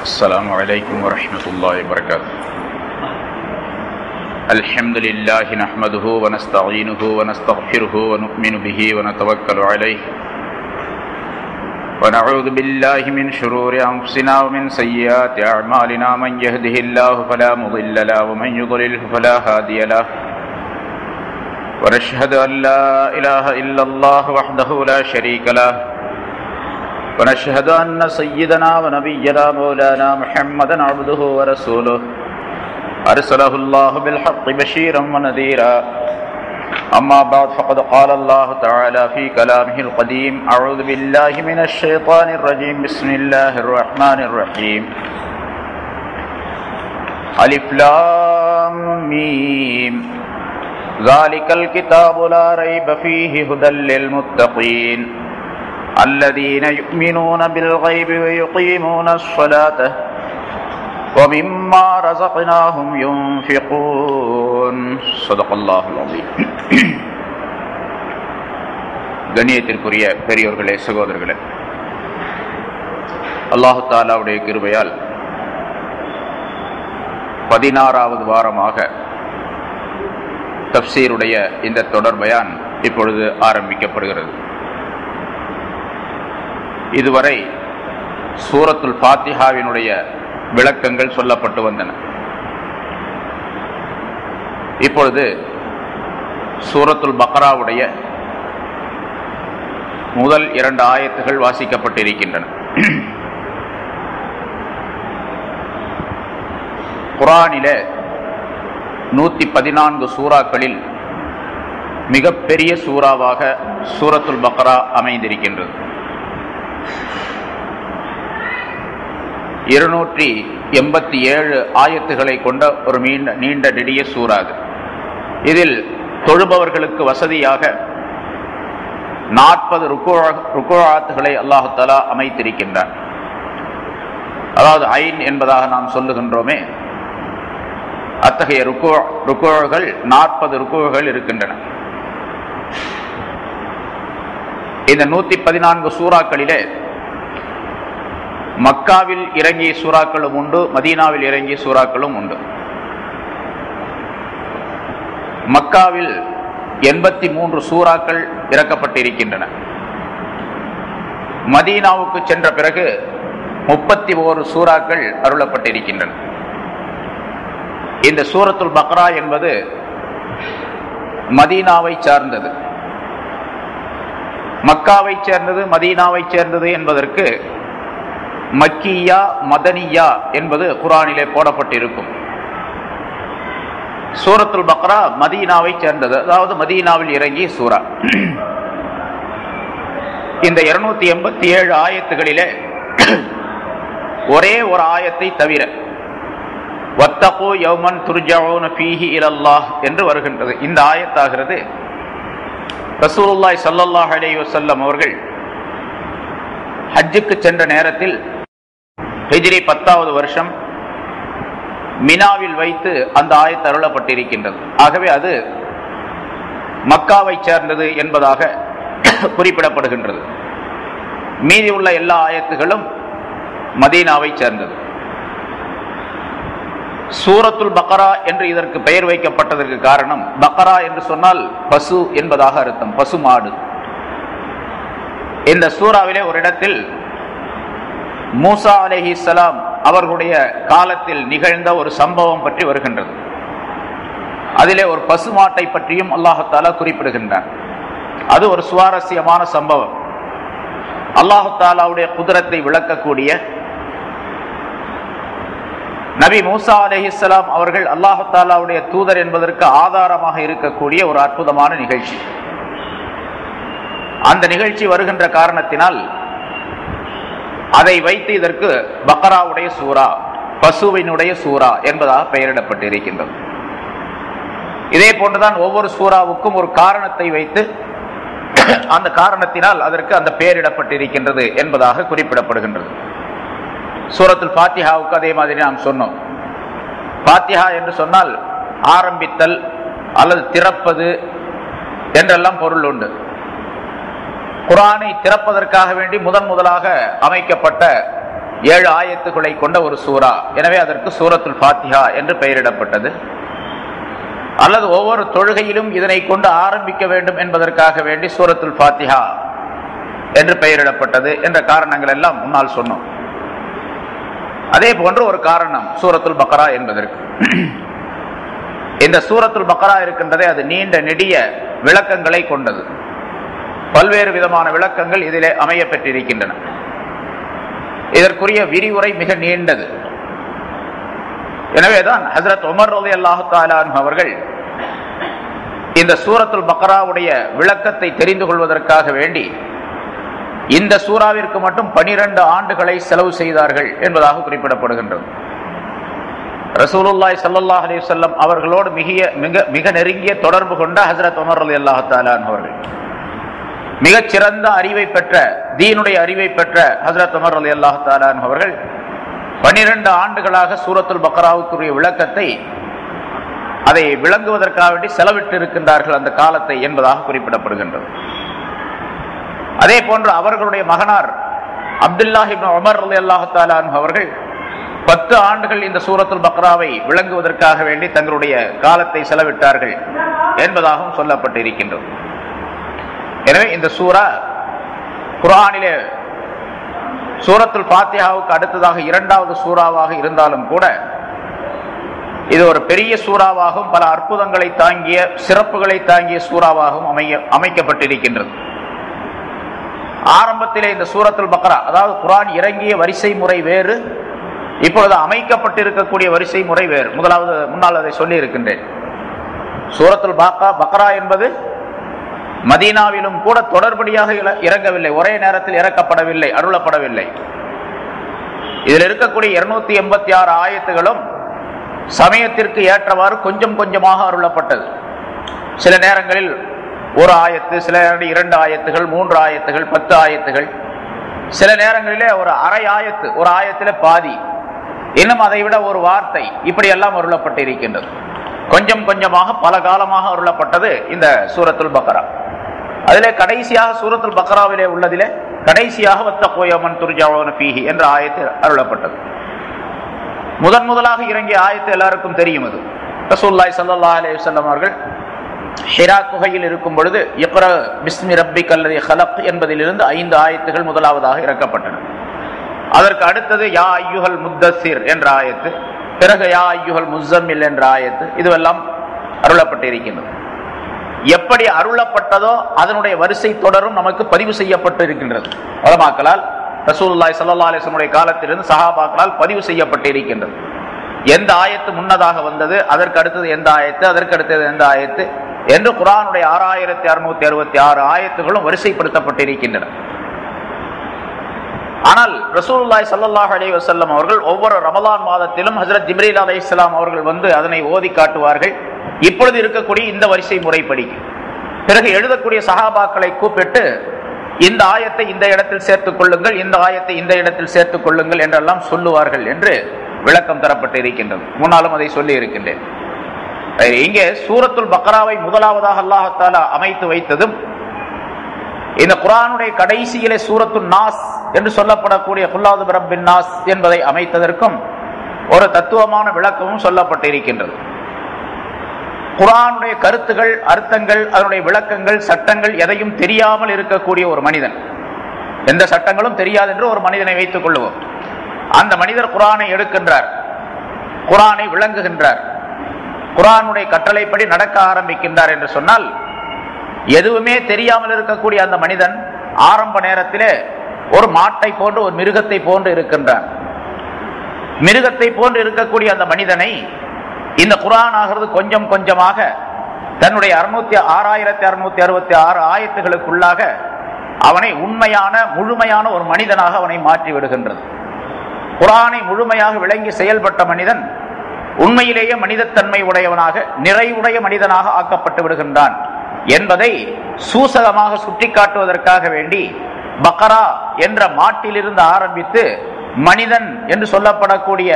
السلام علیکم ورحمۃ اللہ وبرکاتہ الحمد للہ نحمده ونستعینه ونستغفره ونؤمن به ونتوکل علیہ ونعوذ باللہ من شرور انفسنا ومن سیئات اعمالنا من يهده اللہ فلا مضل لا ومن يضلل فلا هادی لا ونشهد ان لا الہ الا اللہ وحده لا شریک لہ ونشهد أن سيدنا ونبينا مولانا محمدا عبده ورسوله. أرسله الله بالحق بشيرا ونذيرا. أما بعد، فقد قال الله تعالى في كلامه القديم أعوذ بالله من الشيطان الرجيم. بسم الله الرحمن الرحيم. ألف لام ميم. ذلك الكتاب لا ريب فيه هدى للمتقين. الذين يؤمنون بالغيب ويقيمون الصلاة ومما رزقناهم ينفقون. صدق الله العظيم. கண்ணியத்திற்குரிய பெரியோர்களே சகோதரர்களே அல்லாஹு தாலாவுடைய கிருபையால் பதினாறாவது வாரமாக தப்சீருடைய இந்த தொடர்பயான் இப்பொழுது ஆரம்பிக்கப்படுகிறது. இதுவரை சூரத்துல் ஃபாத்திஹாவினுடைய விளக்கங்கள் சொல்லப்பட்டு வந்தன. இப்பொழுது சூரத்துல் பக்ராவுடைய முதல் இரண்டு ஆயத்துகள் வாசிக்கப்பட்டிருக்கின்றன. குரானில நூத்தி பதினான்கு சூறாக்களில் மிகப்பெரிய சூறாவாக சூரத்துல் பக்ரா அமைந்திருக்கின்றது. இருநூற்றி எண்பத்தி ஏழு ஆயத்துகளை கொண்ட ஒரு மீண்ட நீண்ட நெடிய சூறாது. இதில் தொழுபவர்களுக்கு வசதியாக நாற்பது ருக்குழாத்துகளை அல்லாஹாலா அமைத்திருக்கின்றார் அதாவது ஐன் என்பதாக நாம் சொல்லுகின்றோமே அத்தகைய ருக்கோ ருக்கோகள் நாற்பது ருக்கோகள் இருக்கின்றன. இந்த நூத்தி பதினான்கு சூறாக்களிலே மக்காவில் இறங்கிய சூறாக்களும் உண்டு மதீனாவில் இறங்கிய சூறாக்களும் உண்டு. மக்காவில் எண்பத்தி மூன்று சூறாக்கள் இறக்கப்பட்டிருக்கின்றன. மதீனாவுக்கு சென்ற பிறகு முப்பத்தி ஓரு சூறாக்கள் அருளப்பட்டிருக்கின்றன. இந்த சூரத்துல் பக்ரா என்பது மதீனாவை சார்ந்தது. மக்காவை சேர்ந்தது மதீனாவை சேர்ந்தது என்பதற்கு மக்கியா மதனியா என்பது குரானிலே போடப்பட்டிருக்கும். சூரத்துல் பக்ரா மதீனாவை சேர்ந்தது. அதாவது மதீனாவில் இறங்கிய சூரா. இந்த இருநூத்தி எண்பத்தி ஏழு ஆயத்துகளிலே ஒரே ஒரு ஆயத்தை தவிர வத்தகோ யௌமன் துர்ஜாவோன பீஹி இலல்லாஹ் என்று வருகின்றது. இந்த ஆயத்தாகிறது ரசூலுல்லாய் சல்லல்லாஹ் அலி வசல்லம் அவர்கள் ஹஜ்ஜுக்கு சென்ற நேரத்தில் ஹிஜ்ரி பத்தாவது வருஷம் மினாவில் வைத்து அந்த ஆயத்து அருளப்பட்டிருக்கின்றது. ஆகவே அது மக்காவை சேர்ந்தது என்பதாக குறிப்பிடப்படுகின்றது. மீதி உள்ள எல்லா ஆயத்துகளும் மதீனாவை சேர்ந்தது. சூரத்துல் பக்கரா என்று இதற்கு பெயர் வைக்கப்பட்டதற்கு காரணம் பக்கரா என்று சொன்னால் பசு என்பதாக அர்த்தம் பசு மாடு. இந்த சூறாவிலே ஒரு இடத்தில் மூசா அலஹி சலாம் அவர்களுடைய காலத்தில் நிகழ்ந்த ஒரு சம்பவம் பற்றி வருகின்றது. அதிலே ஒரு பசுமாட்டை பற்றியும் அல்லாஹாலா குறிப்பிடுகின்றார் அது ஒரு சுவாரஸ்யமான சம்பவம். அல்லாஹாலாவுடைய குதிரத்தை விளக்கக்கூடிய நபி மூசா அலஹிஸ்லாம் அவர்கள் அல்லாஹாலாவுடைய தூதர் என்பதற்கு ஆதாரமாக இருக்கக்கூடிய ஒரு அற்புதமான நிகழ்ச்சி. அந்த நிகழ்ச்சி வருகின்ற காரணத்தினால் அதை வைத்து இதற்கு பக்கராவுடைய சூறா பசுவினுடைய சூறா என்பதாக பெயரிடப்பட்டு இருக்கின்றது இதே போன்றுதான் ஒவ்வொரு சூறாவுக்கும் ஒரு காரணத்தை வைத்து அந்த காரணத்தினால் அதற்கு அந்த பெயரிடப்பட்டிருக்கின்றது என்பதாக குறிப்பிடப்படுகின்றது. சூரத்துல் பாத்திஹாவுக்கு அதே மாதிரி நாம் சொன்னோம். பாத்திஹா என்று சொன்னால் ஆரம்பித்தல் அல்லது திறப்பது என்றெல்லாம் பொருள் உண்டு. குரானை திறப்பதற்காக வேண்டி முதன் முதலாக அமைக்கப்பட்ட ஏழு ஆயத்துக்களை கொண்ட ஒரு சூரா. எனவே அதற்கு சூரத்துல் ஃபாத்திஹா என்று பெயரிடப்பட்டது. அல்லது ஒவ்வொரு தொழுகையிலும் இதனை கொண்டு ஆரம்பிக்க வேண்டும் என்பதற்காக வேண்டி சூரத்துல் ஃபாத்திஹா என்று பெயரிடப்பட்டது என்ற காரணங்கள் எல்லாம் முன்னால் சொன்னோம். அதே போன்று ஒரு காரணம் சூரத்துல் பக்ரா என்பதற்கு. இந்த சூரத்துல் பக்ரா இருக்கின்றதே அது நீண்ட நெடிய விளக்கங்களை கொண்டது. பல்வேறு விதமான விளக்கங்கள் இதிலே அமைய பெற்றிருக்கின்றன இதற்குரிய விரிவுரை மிக நீண்டது. எனவேதான் ஹசரத் உமர் ரவி அல்லாஹு அவர்கள் இந்த சூரத்துல் பக்ராவுடைய விளக்கத்தை தெரிந்து கொள்வதற்காக வேண்டி இந்த சூறாவிற்கு மட்டும் பனிரெண்டு ஆண்டுகளை செலவு செய்தார்கள் என்பதாக குறிப்பிடப்படுகின்றது. ரசூலுல்லாய் சல்லாஹ் அலி சொல்லம் அவர்களோடு மிக மிக மிக நெருங்கிய தொடர்பு கொண்ட ஹசரத் உமர் அலி அல்லாஹு அவர்கள். மிகச்சிறந்த அறிவை பெற்ற தீனுடைய அறிவை பெற்ற ஹசரத் உமர் அலி அல்லாஹு தாலான் அவர்கள் பனிரெண்டு ஆண்டுகளாக சூரத்துல் பக்ராவுக்குரிய விளக்கத்தை அதை விளங்குவதற்காக வேண்டி செலவிட்டு இருக்கின்றார்கள் அந்த காலத்தை என்பதாக குறிப்பிடப்படுகின்றது. அதே போன்று அவர்களுடைய மகனார் அப்துல்லாஹிப் உமர் அலி அல்லாஹு தாலான் அவர்கள் பத்து ஆண்டுகள் இந்த சூரத்துல் பக்ராவை விளங்குவதற்காக வேண்டி தங்களுடைய காலத்தை செலவிட்டார்கள் என்பதாகவும் சொல்லப்பட்டிருக்கின்றது. எனவே இந்த சூரா குரானிலே சூரத்துல் பாத்தியாவுக்கு அடுத்ததாக இரண்டாவது சூறாவாக இருந்தாலும் கூட இது ஒரு பெரிய சூறாவாகவும் பல அற்புதங்களை தாங்கிய சிறப்புகளை தாங்கிய சூறாவாகவும் அமைய அமைக்கப்பட்டிருக்கின்றது. ஆரம்பத்திலே இந்த சூரத்துல் பக்ரா அதாவது குரான் இறங்கிய வரிசை முறை வேறு இப்பொழுது அமைக்கப்பட்டிருக்கக்கூடிய வரிசை முறை வேறு. முதலாவது முன்னால் அதை சொல்லி இருக்கின்றேன் சூரத்துல் பாக்கா பக்ரா என்பது மதீனாவிலும் கூட தொடர்படியாக இறங்கவில்லை. ஒரே நேரத்தில் இறக்கப்படவில்லை அருளப்படவில்லை. இதில் இருக்கக்கூடிய இருநூத்தி எண்பத்தி ஆறு ஆயத்துகளும் சமயத்திற்கு ஏற்றவாறு கொஞ்சம் கொஞ்சமாக அருளப்பட்டது. சில நேரங்களில் ஒரு ஆயத்து சில நேரங்களில் இரண்டு ஆயத்துகள் மூன்று ஆயத்துகள் பத்து ஆயத்துகள். சில நேரங்களிலே ஒரு அரை ஆயத்து ஒரு ஆயத்தில் பாதி. இன்னும் அதை விட ஒரு வார்த்தை இப்படி எல்லாம் அருளப்பட்டு இருக்கின்றது கொஞ்சம் கொஞ்சமாக பல காலமாக அருளப்பட்டது இந்த சூரத்துல் பக்ரா. அதிலே கடைசியாக சூரத்துல் பக்ராவிலே உள்ளதிலே கடைசியாக வத்த கோயமன் துர்ஜாவன பீஹி என்ற ஆயத்து அருளப்பட்டது. முதன் முதலாக இறங்கிய ஆயத்து எல்லாருக்கும் தெரியும் அது. ரசூல்லாய் சல்லா அலே வல்லம் அவர்கள் ஹிரா குகையில் இருக்கும் பொழுது எப்ர பிஸ்மி ரப்பி கல்லதி ஹலப் என்பதிலிருந்து ஐந்து ஆயத்துகள் முதலாவதாக இறக்கப்பட்டன. அதற்கு அடுத்தது யா ஐயுகல் முத்தசிர் என்ற ஆயத்து. பிறகு யா ஐயுகல் முசம்மில் என்ற ஆயத்து இதுவெல்லாம் அருளப்பட்டிருக்கின்றது. எப்படி அருளப்பட்டதோ அதனுடைய வரிசை தொடரும் நமக்கு பதிவு செய்யப்பட்டு இருக்கின்றது வளமாக்கலால் ரசூல்லாய் சல்லா அலிஸ்லமுடைய காலத்திலிருந்து சஹாபாக்களால் பதிவு செய்யப்பட்டு இருக்கின்றது எந்த ஆயத்து முன்னதாக வந்தது அதற்கு அடுத்தது எந்த ஆயத்து அதற்கு அடுத்தது எந்த ஆயத்து என்று குரானுடைய ஆறாயிரத்தி அறுநூத்தி அறுபத்தி ஆறு ஆயத்துகளும் வரிசைப்படுத்தப்பட்டு இருக்கின்றன ஆனால் ரசூல்லாய் சல்லாஹ் அலி வசல்லம் அவர்கள் ஒவ்வொரு ரமலான் மாதத்திலும் ஹசரத் ஜிப்ரீல் அலி இஸ்லாம் அவர்கள் வந்து அதனை ஓதி காட்டுவார்கள். இப்பொழுது இருக்கக்கூடிய இந்த வரிசை முறைப்படி. பிறகு எழுதக்கூடிய சகாபாக்களை கூப்பிட்டு இந்த ஆயத்தை இந்த இடத்தில் சேர்த்துக் கொள்ளுங்கள் இந்த ஆயத்தை இந்த இடத்தில் சேர்த்துக் கொள்ளுங்கள் என்றெல்லாம் சொல்லுவார்கள் என்று விளக்கம் தரப்பட்டு இருக்கின்றது. முன்னாலும் அதை சொல்லி இருக்கின்றேன். இங்கே சூரத்துல் பக்ராவை முதலாவதாக அல்லாஹாலா அமைத்து வைத்ததும் இந்த குரானுடைய கடைசியிலே சூரத்துல் நாஸ் என்று சொல்லப்படக்கூடிய குல்லாது பிரபின் நாஸ் என்பதை அமைத்ததற்கும் ஒரு தத்துவமான விளக்கமும் சொல்லப்பட்டிருக்கின்றது. குரானுடைய கருத்துகள் அர்த்தங்கள் அதனுடைய விளக்கங்கள் சட்டங்கள் எதையும் தெரியாமல் இருக்கக்கூடிய ஒரு மனிதன். எந்த சட்டங்களும் தெரியாது என்று ஒரு மனிதனை வைத்துக் கொள்வோம் அந்த மனிதர் குரானை எடுக்கின்றார். குரானை விளங்குகின்றார். குரானுடைய கட்டளைப்படி நடக்க ஆரம்பிக்கின்றார் என்று சொன்னால் எதுவுமே தெரியாமல் இருக்கக்கூடிய அந்த மனிதன் ஆரம்ப நேரத்திலே ஒரு மாட்டை போன்று ஒரு மிருகத்தை போன்று இருக்கின்றான். மிருகத்தை போன்று இருக்கக்கூடிய அந்த மனிதனை இந்த குரான் ஆகிறது கொஞ்சம் கொஞ்சமாக தன்னுடைய அறுநூத்தி ஆறாயிரத்தி அறுநூத்தி அறுபத்தி ஆறு ஆயத்துகளுக்குள்ளாக அவனை உண்மையான முழுமையான ஒரு மனிதனாக அவனை மாற்றி விடுகின்றது. குரானை முழுமையாக விளங்கி செயல்பட்ட மனிதன் உண்மையிலேயே மனிதத்தன்மை உடையவனாக நிறைவுடைய மனிதனாக ஆக்கப்பட்டு விடுகின்றான் என்பதை சூசகமாக சுட்டிக்காட்டுவதற்காக வேண்டி பக்கரா என்ற மாட்டிலிருந்து ஆரம்பித்து மனிதன் என்று சொல்லப்படக்கூடிய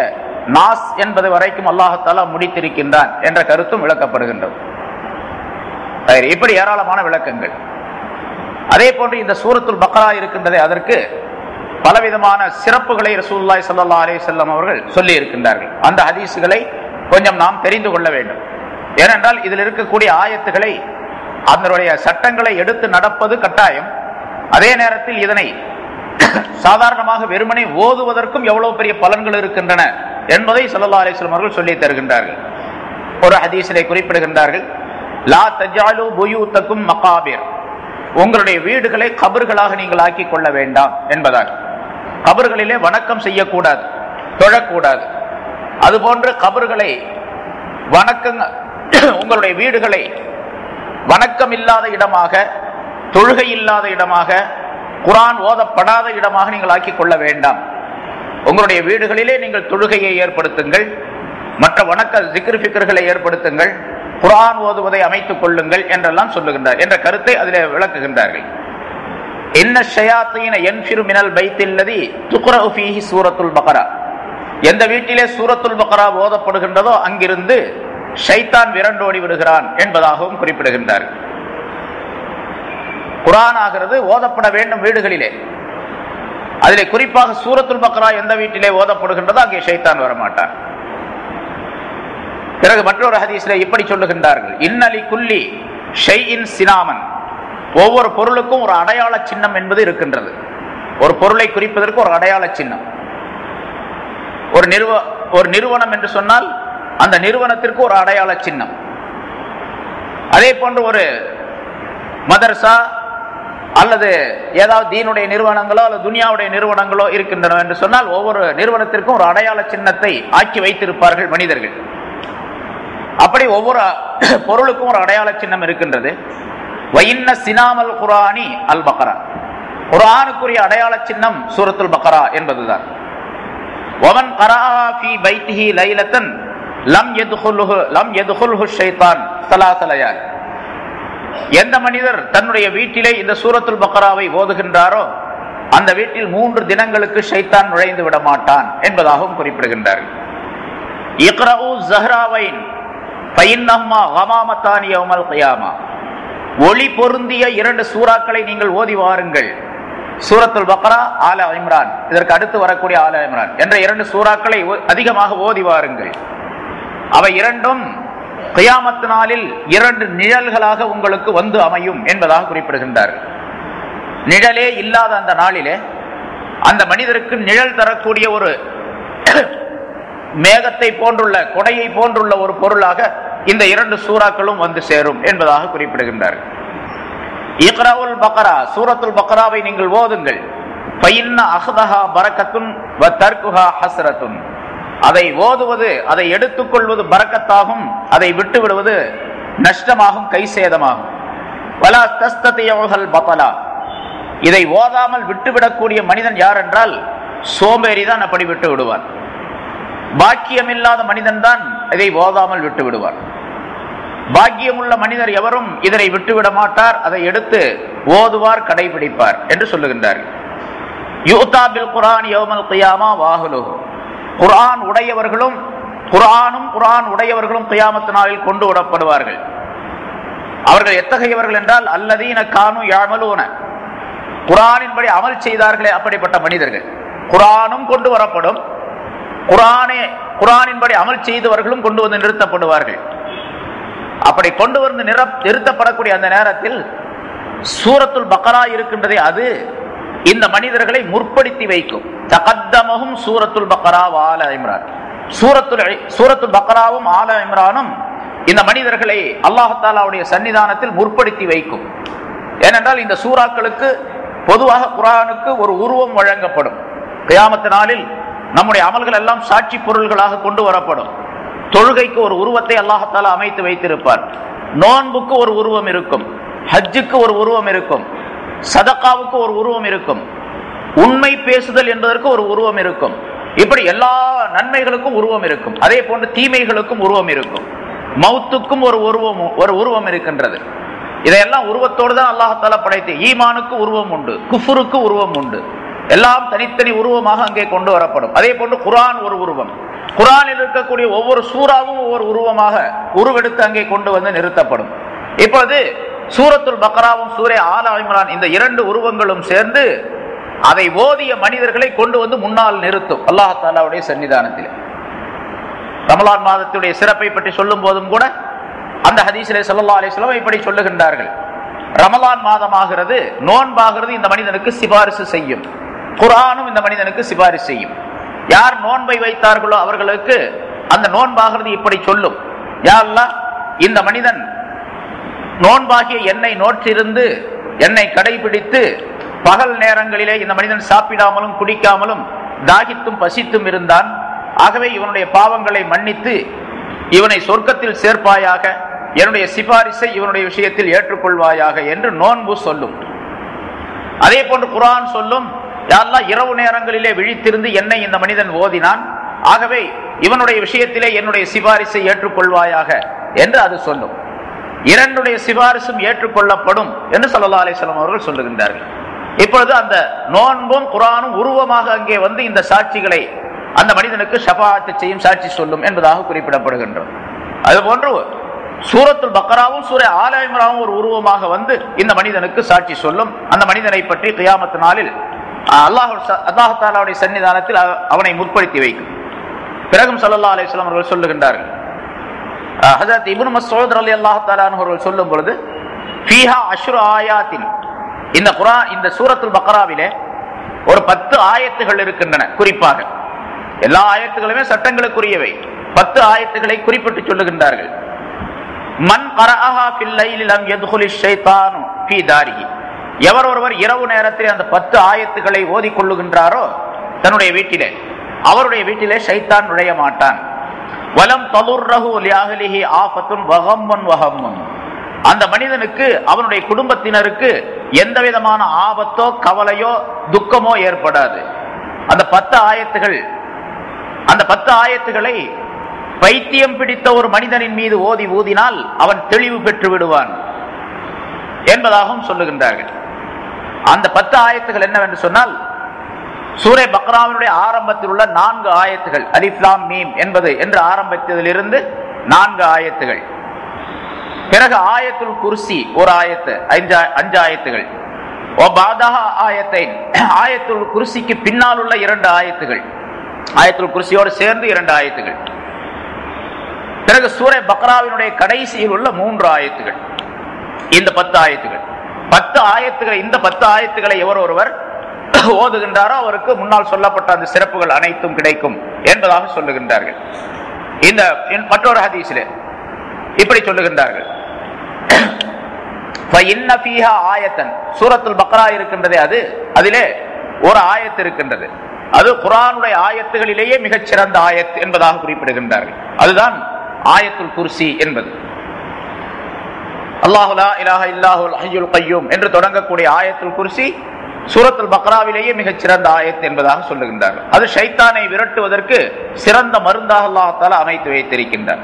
நாஸ் என்பது வரைக்கும் அல்லாஹாலா முடித்திருக்கின்றான் என்ற கருத்தும் விளக்கப்படுகின்றது. இப்படி ஏராளமான விளக்கங்கள். அதே போன்று இந்த சூரத்துல் பக்ரா இருக்கின்றதே அதற்கு பலவிதமான சிறப்புகளை ரசூல்லாய் சல்லா அலி செல்லம் அவர்கள் சொல்லி இருக்கின்றார்கள் அந்த ஹதீஸுகளை கொஞ்சம் நாம் தெரிந்து கொள்ள வேண்டும். ஏனென்றால் இதில் இருக்கக்கூடிய ஆயத்துகளை அதனுடைய சட்டங்களை எடுத்து நடப்பது கட்டாயம். அதே நேரத்தில் இதனை சாதாரணமாக வெறுமனை ஓதுவதற்கும் எவ்வளவு பெரிய பலன்கள் இருக்கின்றன என்பதை சல்லா அலிஸ்லாம் அவர்கள் சொல்லி தருகின்றார்கள். ஒரு ஹதீஸிலே குறிப்பிடுகின்றார்கள் லா தஜாலு புயூத்தக்கும் மகாபிர். உங்களுடைய வீடுகளை கபர்களாக நீங்கள் ஆக்கிக் கொள்ள வேண்டாம் என்பதாக கபர்களிலே வணக்கம் செய்யக்கூடாது தொழக்கூடாது. அதுபோன்று கபர்களை வணக்கங்க உங்களுடைய வீடுகளை வணக்கம் இல்லாத இடமாக தொழுகை இல்லாத இடமாக குரான் ஓதப்படாத இடமாக நீங்கள் ஆக்கிக் கொள்ள வேண்டாம். உங்களுடைய வீடுகளிலே நீங்கள் தொழுகையை ஏற்படுத்துங்கள். மற்ற வணக்க ஜிக்ரு ஃபிக்கர்களை ஏற்படுத்துங்கள். குரான் ஓதுவதை அமைத்துக் கொள்ளுங்கள் என்றெல்லாம் சொல்லுகின்றார். என்ற கருத்தை அதில் விளக்குகின்றார்கள். என்ன ஷயாத்தீன என்ஃபிரு மினல் பைத்தில்லதி துக்ரஉ சூரத்துல் பக்ரா. எந்த வீட்டிலே சூரத்துல் பக்ரா ஓதப்படுகின்றதோ அங்கிருந்து ஷைத்தான் விரண்டோடி விடுகிறான் என்பதாகவும் குறிப்பிடுகின்றார்கள். குரான் ஆகிறது ஓதப்பட வேண்டும் வீடுகளிலே. அதிலே குறிப்பாக சூரத்துல் பக்ரா எந்த வீட்டிலே ஓதப்படுகின்றதோ அங்கே ஷைத்தான் வரமாட்டான் பிறகு மற்றொரு ஹதீஸ்ல இப்படி சொல்லுகின்றார்கள். இன்னலி குல்லி ஷெய்இன் சினாமன். ஒவ்வொரு பொருளுக்கும் ஒரு அடையாள சின்னம் என்பது இருக்கின்றது. ஒரு பொருளை குறிப்பதற்கு ஒரு அடையாள சின்னம். ஒரு நிறுவ ஒரு நிறுவனம் என்று சொன்னால் அந்த நிறுவனத்திற்கு ஒரு அடையாள சின்னம். அதே போன்று ஒரு மதர்சா அல்லது ஏதாவது தீனுடைய நிறுவனங்களோ அல்லது துனியாவுடைய நிறுவனங்களோ இருக்கின்றன என்று சொன்னால் ஒவ்வொரு நிறுவனத்திற்கும் ஒரு அடையாள சின்னத்தை ஆக்கி வைத்திருப்பார்கள் மனிதர்கள். அப்படி ஒவ்வொரு பொருளுக்கும் ஒரு அடையாள சின்னம் இருக்கின்றது. வைன்ன சினாமல் குரானி அல் பக்ரா குரானுக்குரிய அடையாள சின்னம் சூரத்துல் பக்ரா என்பதுதான். ஒவன் கராஹா பைத்திஹி லைலத்தன் லம் யதுகுல்ஹு லம் எதுகுல்ஹு ஷைத்தான் ஸலாஸலயால் எந்த மனிதர் தன்னுடைய வீட்டிலே இந்த சூரத்துல் பக்ராவை ஓதுகின்றாரோ அந்த வீட்டில் மூன்று தினங்களுக்கு ஷைத்தான் நுழைந்து விட மாட்டான் என்பதாகவும் குறிப்பிடுகின்றார்கள். இக்ரவு ஜஹ்ராவைன் பைன்னஹ்மா கமாமத்தானி யௌமல் கயாமா. ஒளி பொருந்திய இரண்டு சூறாக்களை நீங்கள் ஓதி வாருங்கள். சூரத்துல் பக்ரா ஆல இம்ரான். இதற்கு அடுத்து வரக்கூடிய ஆல இம்ரான். என்ற இரண்டு சூறாக்களை ஓ- அதிகமாக ஓதி வாருங்கள். அவை இரண்டும் கியாமத்து நாளில் இரண்டு நிழல்களாக உங்களுக்கு வந்து அமையும் என்பதாக குறிப்பிடுகின்றார்கள் நிழலே இல்லாத அந்த நாளிலே அந்த மனிதருக்கு நிழல் தரக்கூடிய ஒரு மேகத்தை போன்றுள்ள கொடையை போன்றுள்ள ஒரு பொருளாக இந்த இரண்டு சூறாக்களும் வந்து சேரும் என்பதாக குறிப்பிடுகின்றார்கள் இக்ராவுல் பக்ரா சூரத்துல் பக்ராவை நீங்கள் ஓதுங்கள். பயின்ன அஹ்தஹா பரக்கத்துன் வ தர்க்குஹா ஹஸ்ரத்துன். அதை ஓதுவது அதை எடுத்துக்கொள்வது பறக்கத்தாகும் அதை விட்டு விடுவது நஷ்டமாகும் கை சேதமாகும் வலா தஸ்ததியோகல் பபலா இதை ஓதாமல் விட்டுவிடக்கூடிய மனிதன் யார் என்றால் சோம்பேறி தான் அப்படி விட்டு விடுவார் பாக்கியமில்லாத மனிதன் தான் இதை ஓதாமல் விட்டு விடுவார் பாக்கியமுள்ள மனிதர் எவரும் இதனை விட்டுவிட மாட்டார் அதை எடுத்து ஓதுவார் கடைபிடிப்பார் என்று சொல்லுகின்றார்கள். யூதா பில் குரான் யோமல் குயாமா வாகுலு குரான் உடையவர்களும் குரானும் குரான் உடையவர்களும் கியாமத்து நாளில் கொண்டு விடப்படுவார்கள். அவர்கள் எத்தகையவர்கள் என்றால் அல்லதீன காணும் யாமலூன குரானின்படி அமல் செய்தார்களே அப்படிப்பட்ட மனிதர்கள். குரானும் கொண்டு வரப்படும். குரானே குரானின்படி அமல் செய்தவர்களும் கொண்டு வந்து நிறுத்தப்படுவார்கள். அப்படி கொண்டு வந்து நிறுத்தப்படக்கூடிய அந்த நேரத்தில் சூரத்துல் பக்கரா இருக்கின்றதே அது. இந்த மனிதர்களை முற்படுத்தி வைக்கும். தகத்தமகும் சூரத்துல் பக்ராவ் ஆல இம்ரான். சூரத்துல் சூரத்துல் பக்ராவும் ஆல இம்ரானும் இந்த மனிதர்களை அல்லாஹாலாவுடைய சன்னிதானத்தில் முற்படுத்தி வைக்கும். ஏனென்றால் இந்த சூறாக்களுக்கு பொதுவாக குரானுக்கு ஒரு உருவம் வழங்கப்படும். கியாமத்து நாளில் நம்முடைய அமல்கள் எல்லாம் சாட்சி பொருள்களாக கொண்டு வரப்படும். தொழுகைக்கு ஒரு உருவத்தை அல்லாஹால அமைத்து வைத்திருப்பார். நோன்புக்கு ஒரு உருவம் இருக்கும். ஹஜ்ஜுக்கு ஒரு உருவம் இருக்கும். சதக்காவுக்கு ஒரு உருவம் இருக்கும். உண்மை பேசுதல் என்பதற்கு ஒரு உருவம் இருக்கும். இப்படி எல்லா நன்மைகளுக்கும் உருவம் இருக்கும். அதே போன்று தீமைகளுக்கும் உருவம் இருக்கும். மௌத்துக்கும் ஒரு உருவம் ஒரு உருவம் இருக்கின்றது. இதையெல்லாம் உருவத்தோடு தான் அல்லாஹால படைத்து. ஈமானுக்கு உருவம் உண்டு குஃபுருக்கு உருவம் உண்டு. எல்லாம் தனித்தனி உருவமாக அங்கே கொண்டு வரப்படும். அதே போன்று குரான் ஒரு உருவம். குரானில் இருக்கக்கூடிய ஒவ்வொரு சூறாவும் ஒவ்வொரு உருவமாக உருவெடுத்து அங்கே கொண்டு வந்து நிறுத்தப்படும். இப்பொழுது சூரத்துல் பக்ராவும் சூரே ஆல இம்ரான் இந்த இரண்டு உருவங்களும் சேர்ந்து அதை ஓதிய மனிதர்களை கொண்டு வந்து முன்னால் நிறுத்தும். அல்லாஹாலாவுடைய சன்னிதானத்தில். ரமலான் மாதத்துடைய சிறப்பை பற்றி சொல்லும் போதும் கூட அந்த ஹதீசிலே சல்லா அலிஸ்லாம் இப்படி சொல்லுகின்றார்கள். ரமலான் மாதமாகிறது நோன்பாகிறது இந்த மனிதனுக்கு சிபாரிசு செய்யும். குரானும் இந்த மனிதனுக்கு சிபாரிசு செய்யும். யார் நோன்பை வைத்தார்களோ அவர்களுக்கு அந்த நோன்பாகிறது இப்படி சொல்லும். யாரெல்லாம் இந்த மனிதன் நோன்பாகிய என்னை நோற்றிருந்து என்னை கடைபிடித்து பகல் நேரங்களிலே இந்த மனிதன் சாப்பிடாமலும் குடிக்காமலும் தாகித்தும் பசித்தும் இருந்தான். ஆகவே இவனுடைய பாவங்களை மன்னித்து இவனை சொர்க்கத்தில் சேர்ப்பாயாக என்னுடைய சிபாரிசை இவனுடைய விஷயத்தில் ஏற்றுக்கொள்வாயாக என்று நோன்பு சொல்லும். அதே போன்று குரான் சொல்லும் யாரெல்லாம் இரவு நேரங்களிலே விழித்திருந்து என்னை இந்த மனிதன் ஓதினான். ஆகவே இவனுடைய விஷயத்திலே என்னுடைய சிபாரிசை ஏற்றுக்கொள்வாயாக என்று அது சொல்லும். இரண்டுடைய சிபாரிசும் ஏற்றுக்கொள்ளப்படும் என்று சல்லா அலிஸ்லாம் அவர்கள் சொல்லுகின்றார்கள். இப்பொழுது அந்த நோன்பும் குரானும் உருவமாக அங்கே வந்து இந்த சாட்சிகளை அந்த மனிதனுக்கு ஷபாத்து செய்யும் சாட்சி சொல்லும் என்பதாக குறிப்பிடப்படுகின்றோம் அதுபோன்று சூரத்துல் பக்கராவும் சூரிய ஆலயமராவும் ஒரு உருவமாக வந்து இந்த மனிதனுக்கு சாட்சி சொல்லும். அந்த மனிதனை பற்றி கியாமத்து நாளில் அல்லாஹ் அல்லாஹாலாவுடைய சன்னிதானத்தில் அவனை முற்படுத்தி வைக்கும். பிறகும் சல்லா அலிஸ்லாம் அவர்கள் சொல்லுகின்றார்கள். ஹசரத் இபுன் மசோத் அலி அல்லாஹ் அவர்கள் சொல்லும் பொழுது ஃபீஹா அஷ்ரு ஆயாத்தின். இந்த குரா இந்த சூரத்துல் பக்ராவிலே ஒரு பத்து ஆயத்துகள் இருக்கின்றன குறிப்பாக. எல்லா ஆயத்துகளுமே சட்டங்களுக்குரியவை. பத்து ஆயத்துகளை குறிப்பிட்டு சொல்லுகின்றார்கள். மன் கரஹா பில்லைலில் லம் ஷைத்தானு ஃபீ தாரிகி எவர் ஒருவர் இரவு நேரத்தில் அந்த பத்து ஆயத்துக்களை ஓதிக்கொள்ளுகின்றாரோ தன்னுடைய வீட்டிலே அவருடைய வீட்டிலே ஷைத்தான் நுழைய மாட்டான். வலம் தலுர்ரஹு லியாஹலிஹி ஆஃபத்துன் வகம்மன் வஹம்முன் அந்த மனிதனுக்கு அவனுடைய குடும்பத்தினருக்கு எந்த விதமான ஆபத்தோ கவலையோ துக்கமோ ஏற்படாது. அந்த பத்து ஆயத்துகள் அந்த பத்து ஆயத்துகளை பைத்தியம் பிடித்த ஒரு மனிதனின் மீது ஓதி ஊதினால் அவன் தெளிவு பெற்று விடுவான் என்பதாகவும் சொல்லுகின்றார்கள். அந்த பத்து ஆயத்துகள் என்னவென்று சொன்னால் சூரை பக்ராவினுடைய ஆரம்பத்தில் உள்ள நான்கு ஆயத்துகள் அலிஃப்லாம் மீம் என்பது என்று ஆரம்பித்ததிலிருந்து நான்கு ஆயத்துகள். பிறகு ஆயத்துல் குர்சி ஒரு ஆயத்து அஞ்சு அஞ்சு ஆயத்துகள். ஆயத்தை ஆயத்துல் குர்சிக்கு பின்னால் உள்ள இரண்டு ஆயத்துகள். ஆயத்துல் குர்சியோடு சேர்ந்து இரண்டு ஆயத்துகள். பிறகு சூரை பக்ராவினுடைய கடைசியில் உள்ள மூன்று ஆயத்துகள். இந்த பத்து ஆயத்துகள். பத்து ஆயத்துகளை இந்த பத்து ஆயத்துகளை எவர் ஒருவர் ஓதுகின்றாரோ அவருக்கு முன்னால் சொல்லப்பட்ட அந்த சிறப்புகள் அனைத்தும் கிடைக்கும் என்பதாக சொல்லுகின்றார்கள். இந்த மற்றொரு ஹதீஸிலே இப்படி சொல்லுகின்றார்கள். ஆயத்தன். சூரத்துல் பக்ரா இருக்கின்றதே அது. அதிலே ஒரு ஆயத்து இருக்கின்றது. அது குரானுடைய ஆயத்துகளிலேயே மிகச் சிறந்த ஆயத் என்பதாக குறிப்பிடுகின்றார்கள். அதுதான் ஆயத்துல் குர்சி என்பது. அல்லாஹுலா இலாஹ இல்லாஹுல் ஹய்யுல் கையூம் என்று தொடங்கக்கூடிய ஆயத்துல் குர்சி சூரத்தில் பக்ராவிலேயே மிகச் சிறந்த ஆயத் என்பதாக சொல்லுகின்றார்கள் அது ஷைத்தானை விரட்டுவதற்கு சிறந்த மருந்தாக அல்லாஹால அமைத்து வைத்திருக்கின்றார்.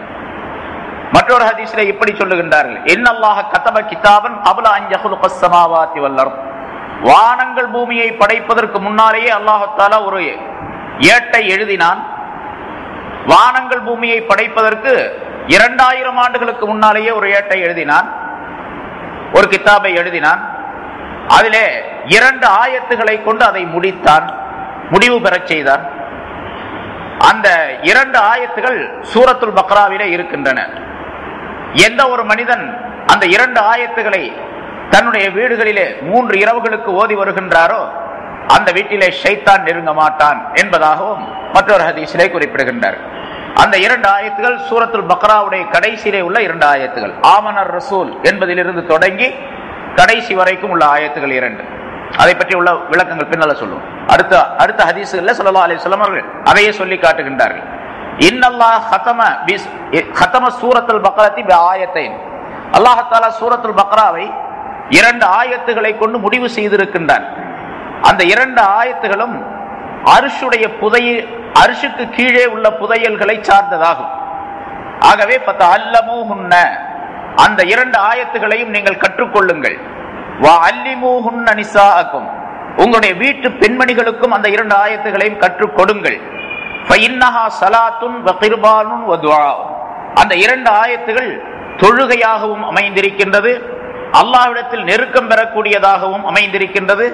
மற்றொரு ஹதீஸ்ல இப்படி சொல்லுகின்றார்கள். என்னல்லாஹ கதப கிதாபன் அபுல அஞ்சகுலுகமாவாத்தி வல்லரும் வானங்கள் பூமியை படைப்பதற்கு முன்னாலேயே அல்லாஹால ஒரு ஏட்டை எழுதினான். வானங்கள் பூமியை படைப்பதற்கு இரண்டாயிரம் ஆண்டுகளுக்கு முன்னாலேயே ஒரு ஏட்டை எழுதினான். ஒரு கித்தாபை எழுதினான். அதிலே இரண்டு ஆயத்துகளை கொண்டு அதை முடித்தான். முடிவு பெறச் செய்தான் அந்த இரண்டு ஆயத்துகள் சூரத்துல் பக்ராவிலே இருக்கின்றன. எந்த ஒரு மனிதன் அந்த இரண்டு ஆயத்துகளை தன்னுடைய வீடுகளிலே மூன்று இரவுகளுக்கு ஓதி வருகின்றாரோ அந்த வீட்டிலே ஷைத்தான் நெருங்க மாட்டான் என்பதாகவும் மற்றொரு ஹதீஸிலே குறிப்பிடுகின்றார். அந்த இரண்டு ஆயத்துகள் சூரத்துல் பக்ராவுடைய கடைசியிலே உள்ள இரண்டு ஆயத்துகள். ஆமனர் ரசூல் என்பதிலிருந்து தொடங்கி கடைசி வரைக்கும் உள்ள ஆயத்துகள் இரண்டு. அதை பற்றி உள்ள விளக்கங்கள் பின்னால சொல்லுவோம். அடுத்த அடுத்த ஹதீசுகள்ல சொல்லலா அலி அவர்கள் அதையே சொல்லி காட்டுகின்றார்கள். இன்னல்லா ஹத்தம ஹத்தம சூரத்துல் பக்ரத்தி ஆயத்தை அல்லாஹால சூரத்துல் பக்ராவை இரண்டு ஆயத்துகளை கொண்டு முடிவு செய்திருக்கின்றான். அந்த இரண்டு ஆயத்துகளும் அரிசுடைய புதைய அரிசுக்கு கீழே உள்ள புதையல்களை சார்ந்ததாகும். ஆகவே பத்து அல்லமூ உன்ன அந்த இரண்டு ஆயத்துகளையும் நீங்கள் கற்றுக்கொள்ளுங்கள். உங்களுடைய வீட்டு பெண்மணிகளுக்கும் அந்த இரண்டு ஆயத்துகளையும் கற்றுக் கொடுங்கள். அந்த இரண்டு ஆயத்துகள் தொழுகையாகவும் அமைந்திருக்கின்றது அல்லாவிடத்தில் நெருக்கம் பெறக்கூடியதாகவும் அமைந்திருக்கின்றது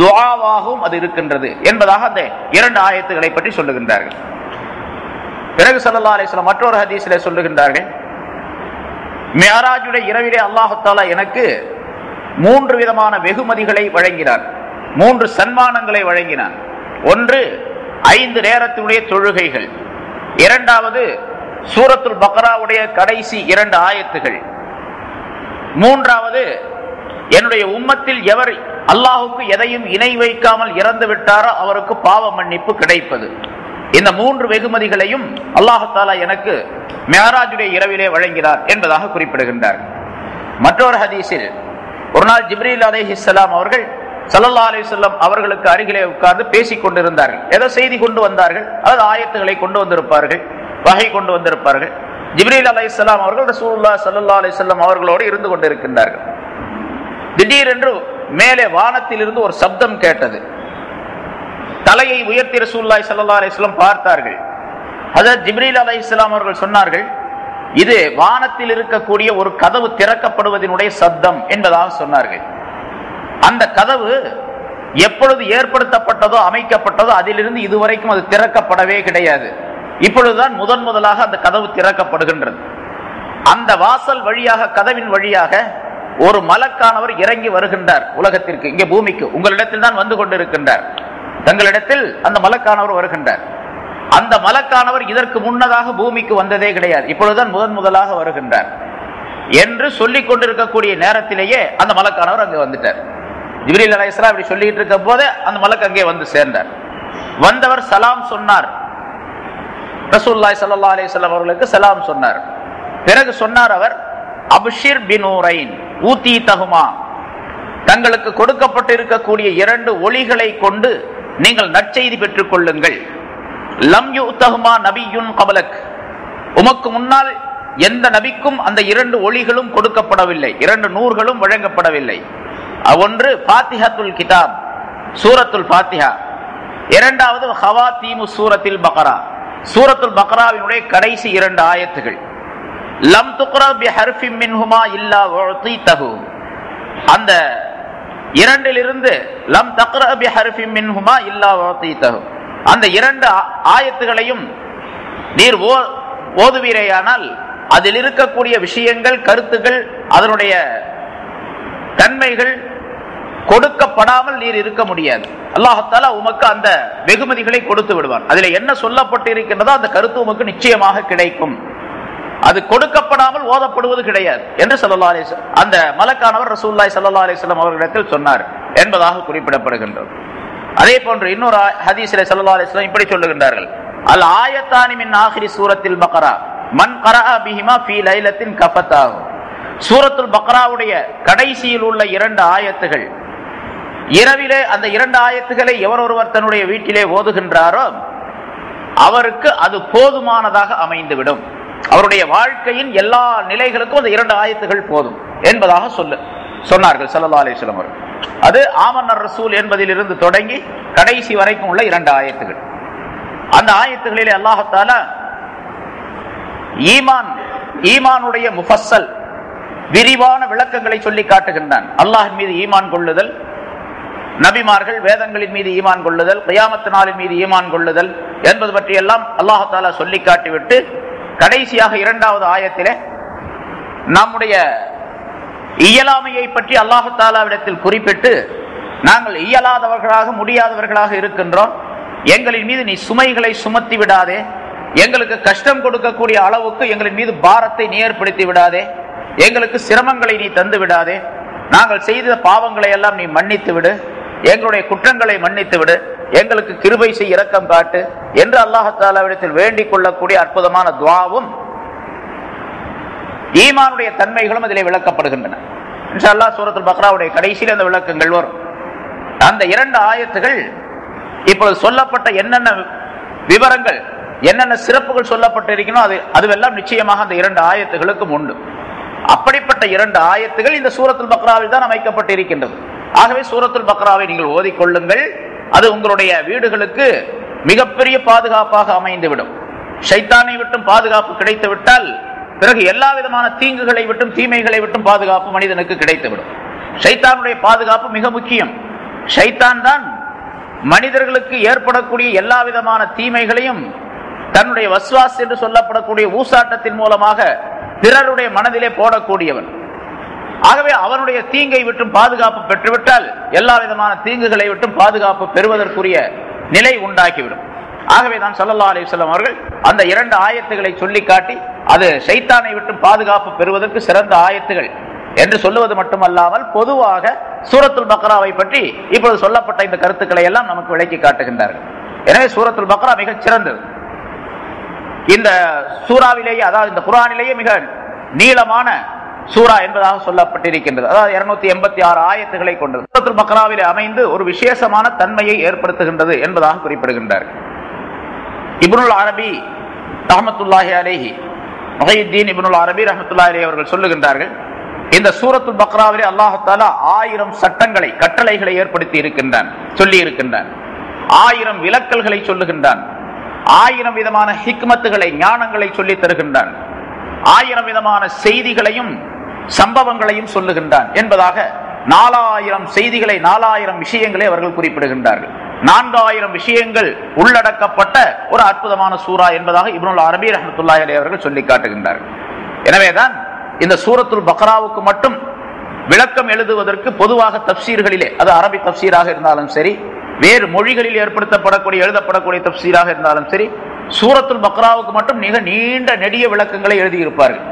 துவாவாகவும் அது இருக்கின்றது என்பதாக அந்த இரண்டு ஆயத்துகளை பற்றி சொல்லுகின்றார்கள். பிறகு சல்லா அலிஸ்லாம் மற்றொரு ஹதீஸிலே சொல்லுகின்றார்கள் மியராஜுடைய இரவிலே அல்லாஹத்தாலா எனக்கு மூன்று விதமான வெகுமதிகளை வழங்கினார். மூன்று சன்மானங்களை வழங்கினார். ஒன்று ஐந்து நேரத்தினுடைய தொழுகைகள். இரண்டாவது சூரத்துல் பக்ராவுடைய கடைசி இரண்டு ஆயத்துகள். மூன்றாவது என்னுடைய உம்மத்தில் எவர் அல்லாஹுக்கு எதையும் இணை வைக்காமல் இறந்து விட்டாரோ அவருக்கு பாவ மன்னிப்பு கிடைப்பது. இந்த மூன்று வெகுமதிகளையும் அல்லாஹாலா எனக்கு மேராஜுடைய இரவிலே வழங்கினார் என்பதாக குறிப்பிடுகின்றார். மற்றொரு ஹதீஸில் ஒரு நாள் ஜிப்ரீல் அலேஹிஸ்லாம் அவர்கள் சல்லல்லா அலிசல்லம் அவர்களுக்கு அருகிலே உட்கார்ந்து பேசிக் கொண்டிருந்தார்கள். ஏதோ செய்தி கொண்டு வந்தார்கள். அதாவது ஆயத்துகளை கொண்டு வந்திருப்பார்கள். வகை கொண்டு வந்திருப்பார்கள். ஜிப்ரீல் அலைஹிஸ்ஸலாம் அவர்கள் ரசூலுல்லா சல்லல்லா அலிசல்லம் அவர்களோடு இருந்து கொண்டிருக்கின்றார்கள். திடீரென்று மேலே வானத்தில் இருந்து ஒரு சப்தம் கேட்டது. தலையை உயர்த்தி ரசூல்லாய் சல்லா அலிஸ்லாம் பார்த்தார்கள். அதாவது ஜிப்ரீல் அலி இஸ்லாம் அவர்கள் சொன்னார்கள் இது வானத்தில் இருக்கக்கூடிய ஒரு கதவு திறக்கப்படுவதனுடைய சப்தம் என்பதாக சொன்னார்கள். அந்த கதவு எப்பொழுது ஏற்படுத்தப்பட்டதோ அமைக்கப்பட்டதோ அதிலிருந்து இதுவரைக்கும் அது திறக்கப்படவே கிடையாது. இப்பொழுதுதான் முதன் முதலாக அந்த கதவு திறக்கப்படுகின்றது. அந்த வாசல் வழியாக கதவின் வழியாக ஒரு மலக்கானவர் இறங்கி வருகின்றார் உலகத்திற்கு. இங்கே பூமிக்கு. உங்களிடத்தில் தான் வந்து கொண்டிருக்கின்றார். தங்களிடத்தில் அந்த மலக்கானவர் வருகின்றார். அந்த மலக்கானவர் இதற்கு முன்னதாக பூமிக்கு வந்ததே கிடையாது. இப்பொழுதுதான் முதன் முதலாக வருகின்றார். என்று சொல்லிக் கொண்டிருக்கக்கூடிய நேரத்திலேயே அந்த மலக்கானவர் அங்கே வந்துட்டார். ஜிப்ரீல் அலைஸ்லாம் இப்படி சொல்லிட்டு இருக்க போதே அந்த மலக்கு அங்கே வந்து சேர்ந்தார். வந்தவர் சலாம் சொன்னார். ரசூல்லாய் சல்லா அலிஸ்லாம் அவர்களுக்கு சலாம் சொன்னார். பிறகு சொன்னார் அவர் அபிஷிர் பினூரைன் ஊத்தி தகுமா தங்களுக்கு கொடுக்கப்பட்டு இருக்கக்கூடிய இரண்டு ஒளிகளை கொண்டு நீங்கள் நற்செய்தி பெற்றுக் கொள்ளுங்கள். லம் யு நபியுன் கபலக். உமக்கு முன்னால் எந்த நபிக்கும் அந்த இரண்டு ஒளிகளும் கொடுக்கப்படவில்லை. இரண்டு நூறுகளும் வழங்கப்படவில்லை. ஒன்று பாத்திஹத்துல் கிதாப் சூரத்துல் பாத்திஹா இரண்டாவது ஹவா தீமு சூரத்தில் பக்ரா. சூரத்துல் பக்ராவினுடைய கடைசி இரண்டு ஆயத்துகள். லம் துக்ரா பி ஹர்ஃபிம் மின்ஹுமா இல்லா தகு அந்த இரண்டிலிருந்து லம் தக்ரா பி ஹர்ஃபிம் மின்ஹுமா இல்லா தகு அந்த இரண்டு ஆயத்துகளையும் நீர் ஓதுவீரேயானால் அதில் இருக்கக்கூடிய விஷயங்கள் கருத்துகள் அதனுடைய தன்மைகள் கொடுக்கப்படாமல் நீர் இருக்க முடியாது. அல்லாஹால உமக்கு அந்த வெகுமதிகளை கொடுத்து விடுவான். அதுல என்ன சொல்லப்பட்டு இருக்கின்றதோ அந்த கருத்து உமக்கு நிச்சயமாக கிடைக்கும். அது கொடுக்கப்படாமல் ஓதப்படுவது கிடையாது என்று சல்லா அலிஸ்லாம் அந்த மலக்கானவர் ரசூல்லாய் சல்லா அலிஸ்லாம் அவர்களிடத்தில் சொன்னார் என்பதாக குறிப்பிடப்படுகின்றது. அதே போன்று இன்னொரு ஹதீசில சல்லா அலிஸ்லாம் இப்படி சொல்லுகின்றார்கள். அல் ஆயத்தானி மின் ஆஹிரி சூரத்தில் பக்ரா. மன் கரா பிஹிமா ஃபி லைலத்தின் கஃபத்தாகும் சூரத்துல் பக்ராவுடைய கடைசியில் உள்ள இரண்டு ஆயத்துகள். இரவிலே அந்த இரண்டு ஆயத்துகளை எவர் ஒருவர் தன்னுடைய வீட்டிலே ஓதுகின்றாரோ அவருக்கு அது போதுமானதாக அமைந்துவிடும். அவருடைய வாழ்க்கையின் எல்லா நிலைகளுக்கும் அந்த இரண்டு ஆயத்துகள் போதும் என்பதாக சொல்லு. சொன்னார்கள் சல்லா அலிஸ்லம் அவர்கள். அது ஆமன்னர் ரசூல் என்பதிலிருந்து தொடங்கி கடைசி வரைக்கும் உள்ள இரண்டு ஆயத்துகள். அந்த ஆயத்துகளிலே அல்லாஹத்தால ஈமான் ஈமானுடைய முஃபஸ்ஸல் விரிவான விளக்கங்களை சொல்லி காட்டுகின்றான். அல்லாஹின் மீது ஈமான் கொள்ளுதல் நபிமார்கள் வேதங்களின் மீது ஈமான் கொள்ளுதல் கயாமத்து நாளின் மீது ஈமான் கொள்ளுதல் என்பது பற்றியெல்லாம் அல்லாஹாலா சொல்லி காட்டிவிட்டு கடைசியாக இரண்டாவது ஆயத்திலே நம்முடைய இயலாமையை பற்றி அல்லாஹாலாவிடத்தில் குறிப்பிட்டு நாங்கள் இயலாதவர்களாக முடியாதவர்களாக இருக்கின்றோம். எங்களின் மீது நீ சுமைகளை சுமத்தி விடாதே. எங்களுக்கு கஷ்டம் கொடுக்கக்கூடிய அளவுக்கு எங்களின் மீது பாரத்தை நீ ஏற்படுத்தி விடாதே. எங்களுக்கு சிரமங்களை நீ தந்து விடாதே. நாங்கள் செய்த பாவங்களை எல்லாம் நீ மன்னித்து விடு. எங்களுடைய குற்றங்களை மன்னித்து விடு. எங்களுக்கு கிருபை செய் இரக்கம் காட்டு. என்று அல்லாஹாலாவிடத்தில் வேண்டிக் கொள்ளக்கூடிய அற்புதமான துவாவும் ஈமானுடைய தன்மைகளும் அதிலே விளக்கப்படுகின்றன. இன்ஷால்லா சூரத்துல் பக்ராவுடைய கடைசியில் அந்த விளக்கங்கள் வரும். அந்த இரண்டு ஆயத்துகள் இப்பொழுது சொல்லப்பட்ட என்னென்ன விவரங்கள் என்னென்ன சிறப்புகள் சொல்லப்பட்டிருக்கணும் அது அதுவெல்லாம் நிச்சயமாக அந்த இரண்டு ஆயத்துகளுக்கும் உண்டு. அப்படிப்பட்ட இரண்டு ஆயத்துகள் இந்த சூரத்துல் பக்ராவில் தான் அமைக்கப்பட்டிருக்கின்றது. ஆகவே சூரத்துல் பக்ராவை நீங்கள் ஓதிக்கொள்ளுங்கள். அது உங்களுடைய வீடுகளுக்கு மிகப்பெரிய பாதுகாப்பாக அமைந்துவிடும். ஷைத்தானை விட்டும் பாதுகாப்பு கிடைத்து விட்டால் பிறகு எல்லா விதமான தீங்குகளை விட்டும் தீமைகளை விட்டும் பாதுகாப்பு மனிதனுக்கு கிடைத்துவிடும். ஷைத்தானுடைய பாதுகாப்பு மிக முக்கியம். சைத்தான் தான் மனிதர்களுக்கு ஏற்படக்கூடிய எல்லா விதமான தீமைகளையும் தன்னுடைய வஸ்வாஸ் என்று சொல்லப்படக்கூடிய ஊசாட்டத்தின் மூலமாக பிறருடைய மனதிலே போடக்கூடியவன். ஆகவே அவனுடைய தீங்கை விட்டும் பாதுகாப்பு பெற்றுவிட்டால் எல்லா விதமான தீங்குகளை விட்டும் பாதுகாப்பு பெறுவதற்குரிய நிலை உண்டாக்கிவிடும் ஆகவே தான் சல்லல்லா அலிஸ்லாம் அவர்கள் அந்த இரண்டு ஆயத்துகளை சொல்லி காட்டி அது சைத்தானை விட்டு பாதுகாப்பு பெறுவதற்கு சிறந்த ஆயத்துகள் என்று சொல்லுவது மட்டுமல்லாமல் பொதுவாக சூரத்துல் பக்ராவை பற்றி இப்பொழுது சொல்லப்பட்ட இந்த கருத்துக்களை எல்லாம் நமக்கு விளக்கி காட்டுகின்றார்கள். எனவே சூரத்துல் பக்ரா மிகச் சிறந்தது. இந்த சூறாவிலேயே அதாவது இந்த குரானிலேயே மிக நீளமான சூரா என்பதாக சொல்லப்பட்டிருக்கின்றது. அதாவது இருநூத்தி எண்பத்தி ஆறு ஆயத்துகளை கொண்டது. சூரத்துல் பக்ராவிலே அமைந்து ஒரு விசேஷமான தன்மையை ஏற்படுத்துகின்றது என்பதாக குறிப்பிடுகின்றார் இப்னுல் அரபி ரஹமத்துல்லாஹி அலேஹி முஹையுத்தீன் இப்னுல் அரபி ரஹமத்துல்லா அலி அவர்கள் சொல்லுகின்றார்கள் இந்த சூரத்துல் பக்ராவிலே அல்லாஹாலா ஆயிரம் சட்டங்களை கட்டளைகளை ஏற்படுத்தி இருக்கின்றான் சொல்லி இருக்கின்றான். ஆயிரம் விலக்கல்களை சொல்லுகின்றான். ஆயிரம் விதமான ஹிக்மத்துகளை ஞானங்களை சொல்லி தருகின்றான். ஆயிரம் விதமான செய்திகளையும் சம்பவங்களையும் சொல்லுகின்றான். என்பதாக நாலாயிரம் செய்திகளை நாலாயிரம் விஷயங்களை அவர்கள் குறிப்பிடுகின்றார்கள். நான்காயிரம் விஷயங்கள் உள்ளடக்கப்பட்ட ஒரு அற்புதமான சூரா என்பதாக இப்னுல் அரபி ரஹமத்துல்லாஹி அலைஹி அவர்கள் சொல்லி காட்டுகின்றார்கள் எனவேதான் இந்த சூரத்துல் பக்ராவுக்கு மட்டும் விளக்கம் எழுதுவதற்கு பொதுவாக தப்சீர்களிலே அது அரபி தப்சீராக இருந்தாலும் சரி வேறு மொழிகளில் ஏற்படுத்தப்படக்கூடிய எழுதப்படக்கூடிய தப்சீராக இருந்தாலும் சரி சூரத்துல் பக்ராவுக்கு மட்டும் மிக நீண்ட நெடிய விளக்கங்களை எழுதியிருப்பார்கள்.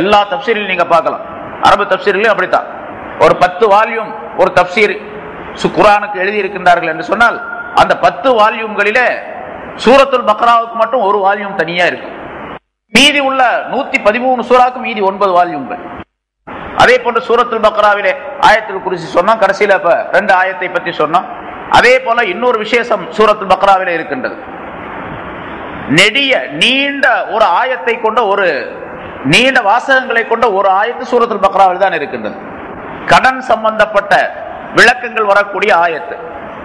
எல்லா தப்சீரிலும் நீங்க பார்க்கலாம். அரபு தப்சீர்களையும் அப்படித்தான். ஒரு பத்து வால்யூம் ஒரு தப்சீர் குரானுக்கு எழுதியிருக்கின்றார்கள் என்று சொன்னால் அந்த பத்து வால்யூம்களிலே சூரத்துல் பக்ராவுக்கு மட்டும் ஒரு வால்யூம் தனியா இருக்கு. மீதி உள்ள நூத்தி பதிமூணு சூறாக்கு மீதி ஒன்பது வால்யூம்கள். அதே போன்று சூரத்துல் பக்ராவிலே ஆயத்தில் குறிச்சி சொன்னோம் கடைசியில இப்ப ரெண்டு ஆயத்தை பத்தி சொன்னோம் அதே போல இன்னொரு விசேஷம் சூரத்துல் பக்ராவிலே இருக்கின்றது. நெடிய நீண்ட ஒரு ஆயத்தை கொண்ட ஒரு நீண்ட வாசகங்களை கொண்ட ஒரு ஆயத்து சூரத்துல் பக்ராவில் தான் இருக்கின்றது. கடன் சம்பந்தப்பட்ட விளக்கங்கள் வரக்கூடிய ஆயத்து.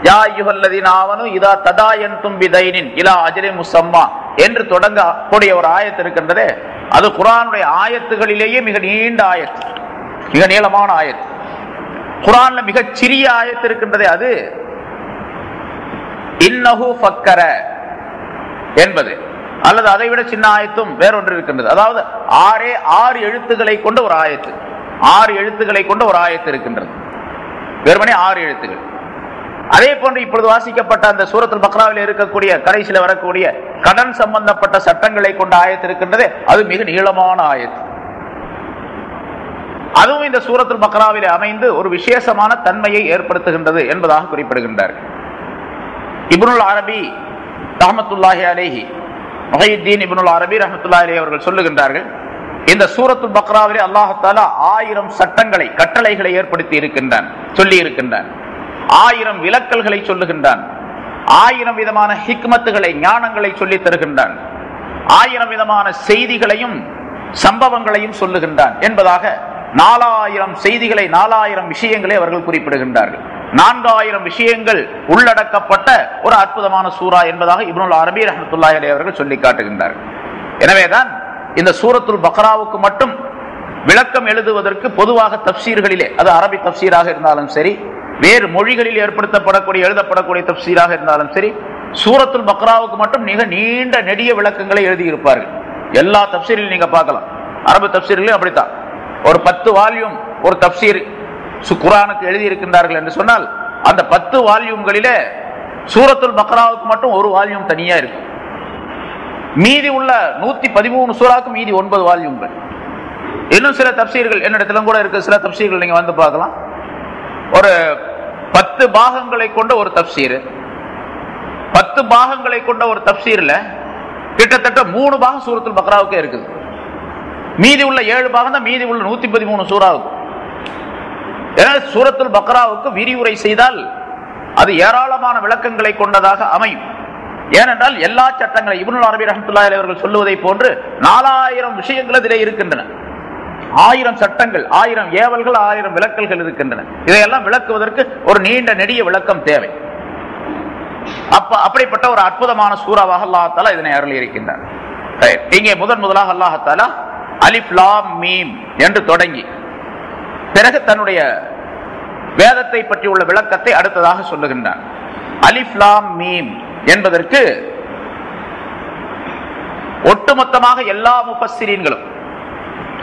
யா யுகல்லதினாவனும் இதா ததாயன் தும்பிதைனின் இலா அஜரே முசம்மா என்று தொடங்கக்கூடிய ஒரு ஆயத்து இருக்கின்றதே. அது குரானுடைய ஆயத்துகளிலேயே மிக நீண்ட ஆயத்து. மிக நீளமான ஆயத்து. குரான்ல மிகச் சிறிய ஆயத்து இருக்கின்றதே அது. இன்னஹு ஃபக்கர என்பது. அல்லது அதை விட சின்ன ஆயத்தும் வேறொன்று இருக்கின்றது. அதாவது ஆறே ஆறு எழுத்துக்களை கொண்ட ஒரு ஆயத்து. ஆறு எழுத்துக்களை கொண்ட ஒரு ஆயத்து இருக்கின்றது. வெறுமனே ஆறு எழுத்துகள் அதே போன்று இப்பொழுது வாசிக்கப்பட்ட அந்த சூரத்தில் பக்ராவில் இருக்கக்கூடிய கடைசியில் வரக்கூடிய கடன் சம்பந்தப்பட்ட சட்டங்களை கொண்ட ஆயத்து இருக்கின்றது. அது மிக நீளமான ஆயத்து. அதுவும் இந்த சூரத்தில் பக்ராவிலே அமைந்து ஒரு விசேஷமான தன்மையை ஏற்படுத்துகின்றது என்பதாக குறிப்பிடுகின்றார். இப்னுல் அரபி ரஹமத்துல்லாஹி அலேஹி முஹையுத்தீன் இப்னுல் அரபி ரஹமத்துல்லா அலைஹி அவர்கள் சொல்லுகின்றார்கள் இந்த சூரத்து பக்ராவிலே அல்லாஹாலா ஆயிரம் சட்டங்களை கட்டளைகளை ஏற்படுத்தி இருக்கின்றான் சொல்லி இருக்கின்றான். ஆயிரம் விலக்கல்களை சொல்லுகின்றான். ஆயிரம் விதமான ஹிக்மத்துகளை ஞானங்களை சொல்லி தருகின்றான். ஆயிரம் விதமான செய்திகளையும் சம்பவங்களையும் சொல்லுகின்றான். என்பதாக நாலாயிரம் செய்திகளை நாலாயிரம் விஷயங்களை அவர்கள் குறிப்பிடுகின்றார்கள். நான்காயிரம் விஷயங்கள் உள்ளடக்கப்பட்ட ஒரு அற்புதமான சூரா என்பதாக இப்னுல் அரபி ரஹமத்துல்லாஹி அலைஹி அவர்கள் சொல்லி காட்டுகின்றார்கள். எனவேதான் இந்த சூரத்துல் பக்ராவுக்கு மட்டும் விளக்கம் எழுதுவதற்கு பொதுவாக தப்சீர்களிலே அது அரபி தப்சீராக இருந்தாலும் சரி வேறு மொழிகளில் ஏற்படுத்தப்படக்கூடிய எழுதப்படக்கூடிய தப்சீராக இருந்தாலும் சரி சூரத்துல் பக்ராவுக்கு மட்டும் மிக நீண்ட நெடிய விளக்கங்களை எழுதியிருப்பார்கள். எல்லா தப்சீரிலும் நீங்க பார்க்கலாம். அரபு தப்சீர்களையும் அப்படித்தான். ஒரு பத்து வால்யூம் ஒரு தப்சீர் குரானுக்கு எழுதியிருக்கின்றார்கள் என்று சொன்னால் அந்த பத்து வால்யூம்களிலே சூரத்துல் பக்ராவுக்கு மட்டும் ஒரு வால்யூம் தனியா இருக்கு. மீதி உள்ள நூத்தி பதிமூணு சூறாக்கு மீதி ஒன்பது வால்யூம்கள். இன்னும் சில தப்சீர்கள் என்னிடத்திலும் கூட இருக்கு. சில தப்சீர்கள் நீங்க வந்து பார்க்கலாம். ஒரு பத்து பாகங்களை கொண்ட ஒரு தப்சீர். பத்து பாகங்களை கொண்ட ஒரு தப்சீர்ல கிட்டத்தட்ட மூணு பாகம் சூரத்தில் பக்ராவுக்கே இருக்குது. மீதி உள்ள ஏழு பாகம் தான் மீதி உள்ள நூத்தி பதிமூணு சூறாவுக்கு. ஏன்னா சூரத்துல் பக்ராவுக்கு விரிவுரை செய்தால் அது ஏராளமான விளக்கங்களை கொண்டதாக அமையும். ஏனென்றால் எல்லா சட்டங்களை இப்னுல் அரபி ரஹமத்துல்லா அவர்கள் சொல்லுவதை போன்று நாலாயிரம் விஷயங்கள் இதிலே இருக்கின்றன. ஆயிரம் சட்டங்கள் ஆயிரம் ஏவல்கள் ஆயிரம் விளக்கல்கள் இருக்கின்றன. இதையெல்லாம் விளக்குவதற்கு ஒரு நீண்ட நெடிய விளக்கம் தேவை. அப்ப அப்படிப்பட்ட ஒரு அற்புதமான சூறாவாக அல்லாஹாலா இதனை அருள் இருக்கின்றார் இங்கே முதன் முதலாக அல்லாஹாலா அலிஃப்லாம் மீம் என்று தொடங்கி பிறகு தன்னுடைய வேதத்தை பற்றி உள்ள விளக்கத்தை அடுத்ததாக சொல்லுகின்றான். அலிஃப்லாம் மீம் என்பதற்கு ஒட்டுமொத்தமாக எல்லா முப்பசிரியன்களும்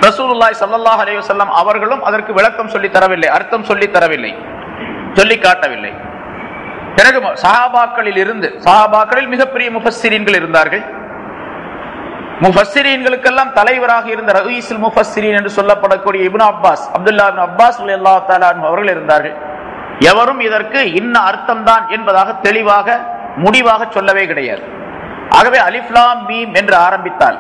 ரசூலுல்லாய் சல்லாஹ் அலைஹி அவர்களும் அதற்கு விளக்கம் சொல்லி தரவில்லை அர்த்தம் சொல்லி தரவில்லை சொல்லி காட்டவில்லை. பிறகு சஹாபாக்களில் இருந்து சஹாபாக்களில் மிகப்பெரிய முஃபஸ்ஸிரீன்கள் இருந்தார்கள். முஃபஸ்ஸிரீன்களுக்கெல்லாம் தலைவராக இருந்த ரஹீசுல் முஃபஸ்ஸிரீன் என்று சொல்லப்படக்கூடிய இப்னு அப்பாஸ் அப்துல்லா அப்பாஸ் அல்லா தஆலா அவர்கள் இருந்தார்கள். எவரும் இதற்கு இன்ன அர்த்தம் தான் என்பதாக தெளிவாக முடிவாக சொல்லவே கிடையாது. ஆகவே அலிஃப்லாம் மீம் என்று ஆரம்பித்தால்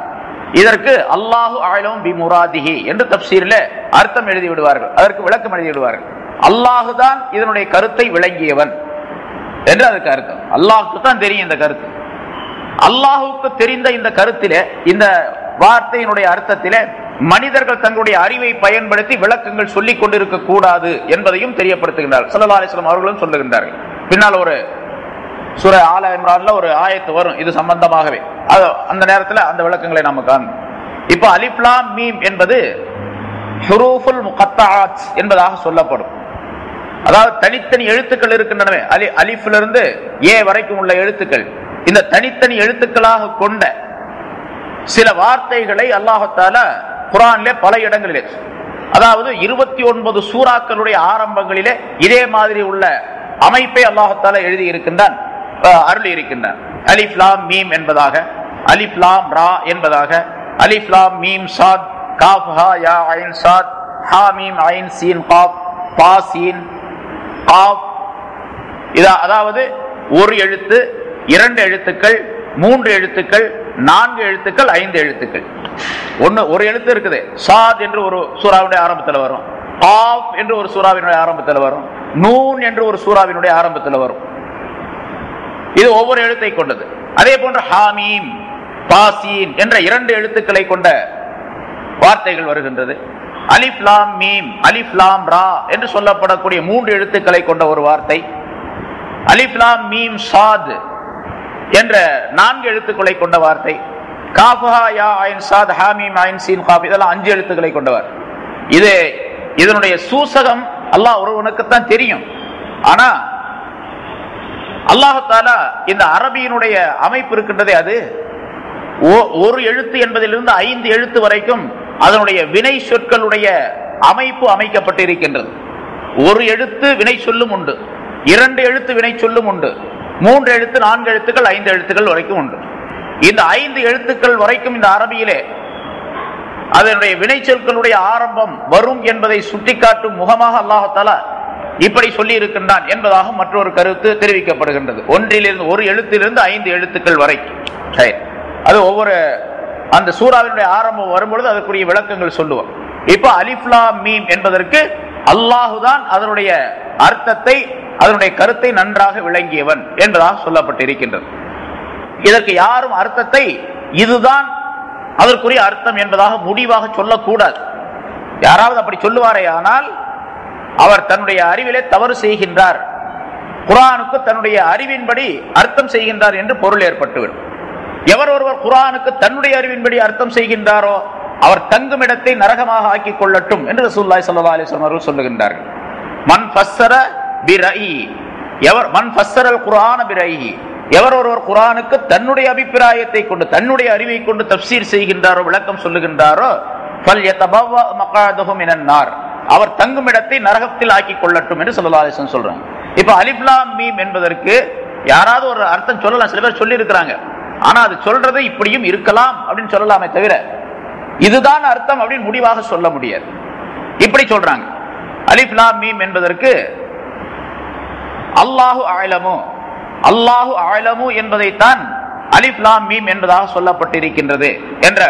இதற்கு அல்லாஹு ஆயிலம் பி முராதிஹி என்று தப்சீரில் அர்த்தம் எழுதி விடுவார்கள் அதற்கு விளக்கம் எழுதி விடுவார்கள் அல்லாஹுதான் இதனுடைய கருத்தை விளங்கியவன் என்று அதுக்கு அர்த்தம். அல்லாஹுக்கு தான் தெரியும் இந்த கருத்து. அல்லாஹுக்கு தெரிந்த இந்த கருத்திலே இந்த வார்த்தையினுடைய அர்த்தத்திலே மனிதர்கள் தங்களுடைய அறிவை பயன்படுத்தி விளக்கங்கள் சொல்லிக் கொண்டிருக்க கூடாது என்பதையும் தெரியப்படுத்துகின்றார் சல்லா அலிஸ்லாம் அவர்களும் சொல்லுகின்றார்கள். பின்னால் ஒரு சுர ஆல இம்ரான்ல ஒரு ஆயத்து வரும். இது சம்பந்தமாகவே. அது அந்த நேரத்தில் அந்த விளக்கங்களை நாம காணும் இப்போ அலிப்லாம் மீம் என்பது ஹுரூஃபுல் முகத்தாத் என்பதாக சொல்லப்படும். அதாவது தனித்தனி எழுத்துக்கள் இருக்கின்றனவே. அலி அலிஃப்ல இருந்து ஏ வரைக்கும் உள்ள எழுத்துக்கள். இந்த தனித்தனி எழுத்துக்களாக கொண்ட சில வார்த்தைகளை அல்லாஹத்தால குரான்ல பல இடங்களிலே அதாவது இருபத்தி ஒன்பது சூறாக்களுடைய ஆரம்பங்களிலே இதே மாதிரி உள்ள அமைப்பை அல்லாஹத்தால எழுதி இருக்கின்றான் அருள் இருக்கின்றார். அலிஃப்லாம் மீம் என்பதாக அலிஃப்லாம் ரா என்பதாக அலிஃப்லாம் மீம் சாத் காஃப் ஹா யா ஐன் சாத் ஹா மீம் ஐன் சீன் காஃப் பா சீன் காஃப். இதா அதாவது ஒரு எழுத்து இரண்டு எழுத்துக்கள் மூன்று எழுத்துக்கள் நான்கு எழுத்துக்கள் ஐந்து எழுத்துக்கள். ஒன்று ஒரு எழுத்து இருக்குது. சாத் என்று ஒரு சூறாவினுடைய ஆரம்பத்தில் வரும். ஆஃப் என்று ஒரு சூறாவினுடைய ஆரம்பத்தில் வரும். நூன் என்று ஒரு சூறாவினுடைய ஆரம்பத்தில் வரும். இது ஒவ்வொரு எழுத்தை கொண்டது. அதே போன்று ஹாமீம் பாசீன் என்ற இரண்டு எழுத்துக்களை கொண்ட வார்த்தைகள் வருகின்றது. அலிஃப்லாம் மீம் அலிஃப்லாம் ரா என்று சொல்லப்படக்கூடிய மூன்று எழுத்துக்களை கொண்ட ஒரு வார்த்தை. அலிஃப்லாம் மீம் சாத் என்ற நான்கு எழுத்துக்களை கொண்ட வார்த்தை. காஃபஹா யா ஐன் சாத் ஹாமீம் ஐன் சீன் காஃப் இதெல்லாம் அஞ்சு எழுத்துக்களை கொண்டவர். இது இதனுடைய சூசகம் அல்லாஹ் ஒருவனுக்குத்தான் தெரியும். ஆனா அல்லாஹாலா இந்த அரபியினுடைய அமைப்பு இருக்கின்றதே அது? ஒரு எழுத்து என்பதிலிருந்து ஐந்து எழுத்து வரைக்கும் அதனுடைய வினை சொற்களுடைய அமைப்பு அமைக்கப்பட்டு இருக்கின்றது ஒரு எழுத்து வினை சொல்லும் உண்டு. இரண்டு எழுத்து வினை சொல்லும் உண்டு. மூன்று எழுத்து நான்கு எழுத்துக்கள் ஐந்து எழுத்துக்கள் வரைக்கும் உண்டு. இந்த ஐந்து எழுத்துக்கள் வரைக்கும் இந்த அரபியிலே அதனுடைய வினைச்சொற்களுடைய ஆரம்பம் வரும் என்பதை சுட்டிக்காட்டும் முகமாக அல்லாஹால இப்படி சொல்லி இருக்கின்றான் என்பதாக மற்றொரு கருத்து தெரிவிக்கப்படுகின்றது. ஒன்றிலிருந்து ஒரு எழுத்திலிருந்து ஐந்து எழுத்துக்கள் வரைக்கும் சரி. அது ஒவ்வொரு அந்த சூறாவினுடைய ஆரம்பம் வரும்பொழுது அதற்குரிய விளக்கங்கள் சொல்லுவோம். இப்ப அலிஃப்லா மீம் என்பதற்கு அல்லாஹுதான் அதனுடைய அர்த்தத்தை அதனுடைய கருத்தை நன்றாக விளங்கியவன் என்பதாக சொல்லப்பட்டிருக்கின்றது. இதற்கு யாரும் அர்த்தத்தை இதுதான் அதற்குரிய அர்த்தம் என்பதாக முடிவாக சொல்லக்கூடாது. யாராவது அப்படி சொல்லுவாரே ஆனால் அவர் தன்னுடைய அறிவிலே தவறு செய்கின்றார். குரானுக்கு தன்னுடைய அறிவின்படி அர்த்தம் செய்கின்றார் என்று பொருள் ஏற்பட்டுவிடும். எவர் ஒருவர் குரானுக்கு தன்னுடைய அறிவின்படி அர்த்தம் செய்கின்றாரோ அவர் தங்கும் இடத்தை நரகமாக ஆக்கிக் கொள்ளட்டும் என்று ரசூல்லாய் சல்லா அலிஸ்லாம் அவர்கள் சொல்லுகின்றார்கள். மண் பஸ்ஸர பிரஇ எவர் மண் பஸ்ஸரல் குரான பிரஇ எவர் ஒருவர் குரானுக்கு தன்னுடைய அபிப்பிராயத்தை கொண்டு தன்னுடைய அறிவை கொண்டு தப்சீர் செய்கின்றாரோ விளக்கம் சொல்லுகின்றாரோ பல் எத்தபவ் மகாதஹு அவர் தங்கும் இடத்தை நரகத்தில் ஆக்கி கொள்ளட்டும் என்று சொல்லலாசன் சொல்றாங்க. இப்ப அலிப்லாம் மீம் என்பதற்கு யாராவது ஒரு அர்த்தம் சொல்லலாம். சில பேர் சொல்லி இருக்கிறாங்க ஆனா அது சொல்றது இப்படியும் இருக்கலாம் அப்படின்னு சொல்லலாமே தவிர இதுதான் அர்த்தம் அப்படின்னு முடிவாக சொல்ல முடியாது. இப்படி சொல்றாங்க. அலிப்லாம் மீம் என்பதற்கு அல்லாஹு ஆயலமு அல்லாஹு ஆயலமு என்பதைத்தான் அலிப்லாம் மீம் என்பதாக சொல்லப்பட்டிருக்கின்றது என்ற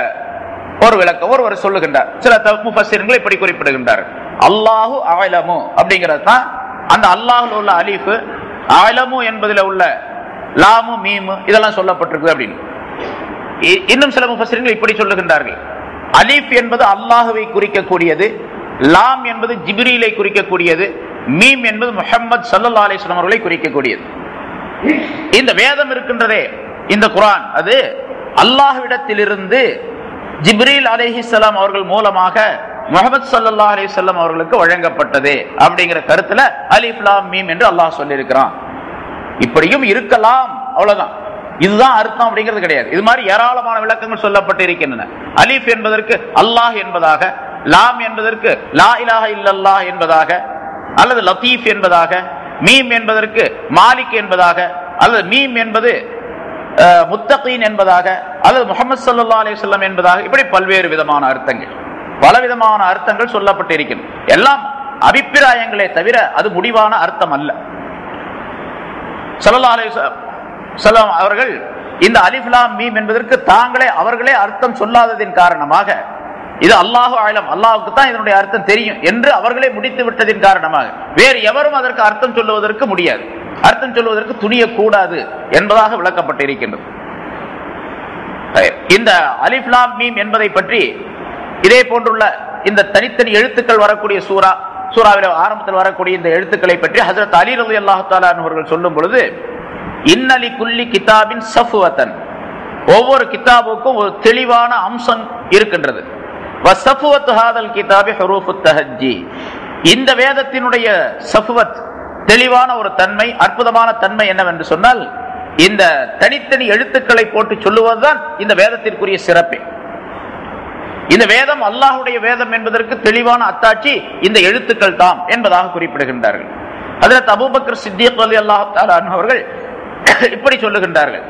ஒரு விளக்கம் ஒருவர் சொல்லுகின்றார். சில முஃபசிரங்களை இப்படி குறிப்பிடுகின்றார் அல்லாஹு ஆயலமு அப்படிங்கிறது தான் அந்த அல்லாஹுல உள்ள அலிஃபு ஆயலமு என்பதில் உள்ள லாமு மீமு இதெல்லாம் சொல்லப்பட்டிருக்கு அப்படின்னு. இன்னும் சில முஃபசிரங்கள் இப்படி சொல்லுகின்றார்கள். அலிஃப் என்பது அல்லாஹுவை குறிக்கக்கூடியது லாம் என்பது ஜிப்ரீலை குறிக்கக்கூடியது மீம் என்பது முஹம்மது சல்லா அலிஸ்லாம் அவர்களை குறிக்கக்கூடியது. இந்த வேதம் இருக்கின்றதே இந்த குரான் அது அல்லாஹ்விடத்திலிருந்து ஜிப்ரீல் அலிஹிஸ்லாம் அவர்கள் மூலமாக முகமது சல்லா அலி சொல்லம் அவர்களுக்கு வழங்கப்பட்டது அப்படிங்கிற கருத்துல அலிஃப்லாம் மீம் என்று அல்லாஹ் சொல்லியிருக்கிறான். இப்படியும் இருக்கலாம் அவ்வளவுதான். இதுதான் அர்த்தம் அப்படிங்கிறது கிடையாது. இது மாதிரி ஏராளமான விளக்கங்கள் சொல்லப்பட்டு இருக்கின்றன அலிஃப் என்பதற்கு அல்லாஹ் என்பதாக லாம் என்பதற்கு லா இலாஹ இல்லல்லாஹ் என்பதாக அல்லது லத்தீஃப் என்பதாக மீம் என்பதற்கு மாலிக் என்பதாக அல்லது மீம் என்பது முத்தகீன் என்பதாக அல்லது முகமது சல்லா அலிஸ்லாம் என்பதாக இப்படி பல்வேறு விதமான அர்த்தங்கள். பலவிதமான அர்த்தங்கள் சொல்லப்பட்டிருக்கிறது எல்லாம் அபிப்பிராயங்களே தவிர அது முடிவான அர்த்தம் அல்ல ஸல்லல்லாஹு அவர்கள் இந்த அலிஃப்லாம் மீம் என்பதற்கு தாங்களே அவர்களே அர்த்தம் சொல்லாததின் காரணமாக இது அல்லாஹு ஆலம் அல்லாஹுக்கு தான் இதனுடைய அர்த்தம் தெரியும் என்று அவர்களே முடித்து விட்டதின் காரணமாக. வேறு எவரும் அதற்கு அர்த்தம் சொல்லுவதற்கு முடியாது. அர்த்தம் சொல்லுவதற்கு துணியக்கூடாது என்பதாக விளக்கப்பட்டிருக்கின்றது. இந்த அலிஃப்லாம் மீம் என்பதை பற்றி இதே போன்றுள்ள இந்த தனித்தனி எழுத்துக்கள் வரக்கூடிய சூரா சூறாவில ஆரம்பத்தில் வரக்கூடிய இந்த எழுத்துக்களை பற்றி ஹசரத் அலி ரலி அல்லாஹு அவர்கள் சொல்லும் பொழுது இன்னலி குல்லி கிதாபின் சஃபுவத்தன். ஒவ்வொரு கிதாபுக்கும் ஒரு தெளிவான அம்சம் இருக்கின்றது. இந்த வேதத்தினுடைய சஃபுவத் தெளிவான ஒரு தன்மை அற்புதமான தன்மை என்னவென்று சொன்னால் இந்த தனித்தனி எழுத்துக்களை போட்டு சொல்லுவதுதான் இந்த வேதத்திற்குரிய சிறப்பே. இந்த வேதம் அல்லாஹுடைய வேதம் என்பதற்கு தெளிவான அத்தாட்சி இந்த எழுத்துக்கள் தாம் என்பதாக குறிப்பிடுகின்றார்கள். அதில் அபூபக்கர் சித்தியக் அலி அல்லாஹ் அவர்கள் இப்படி சொல்லுகின்றார்கள்.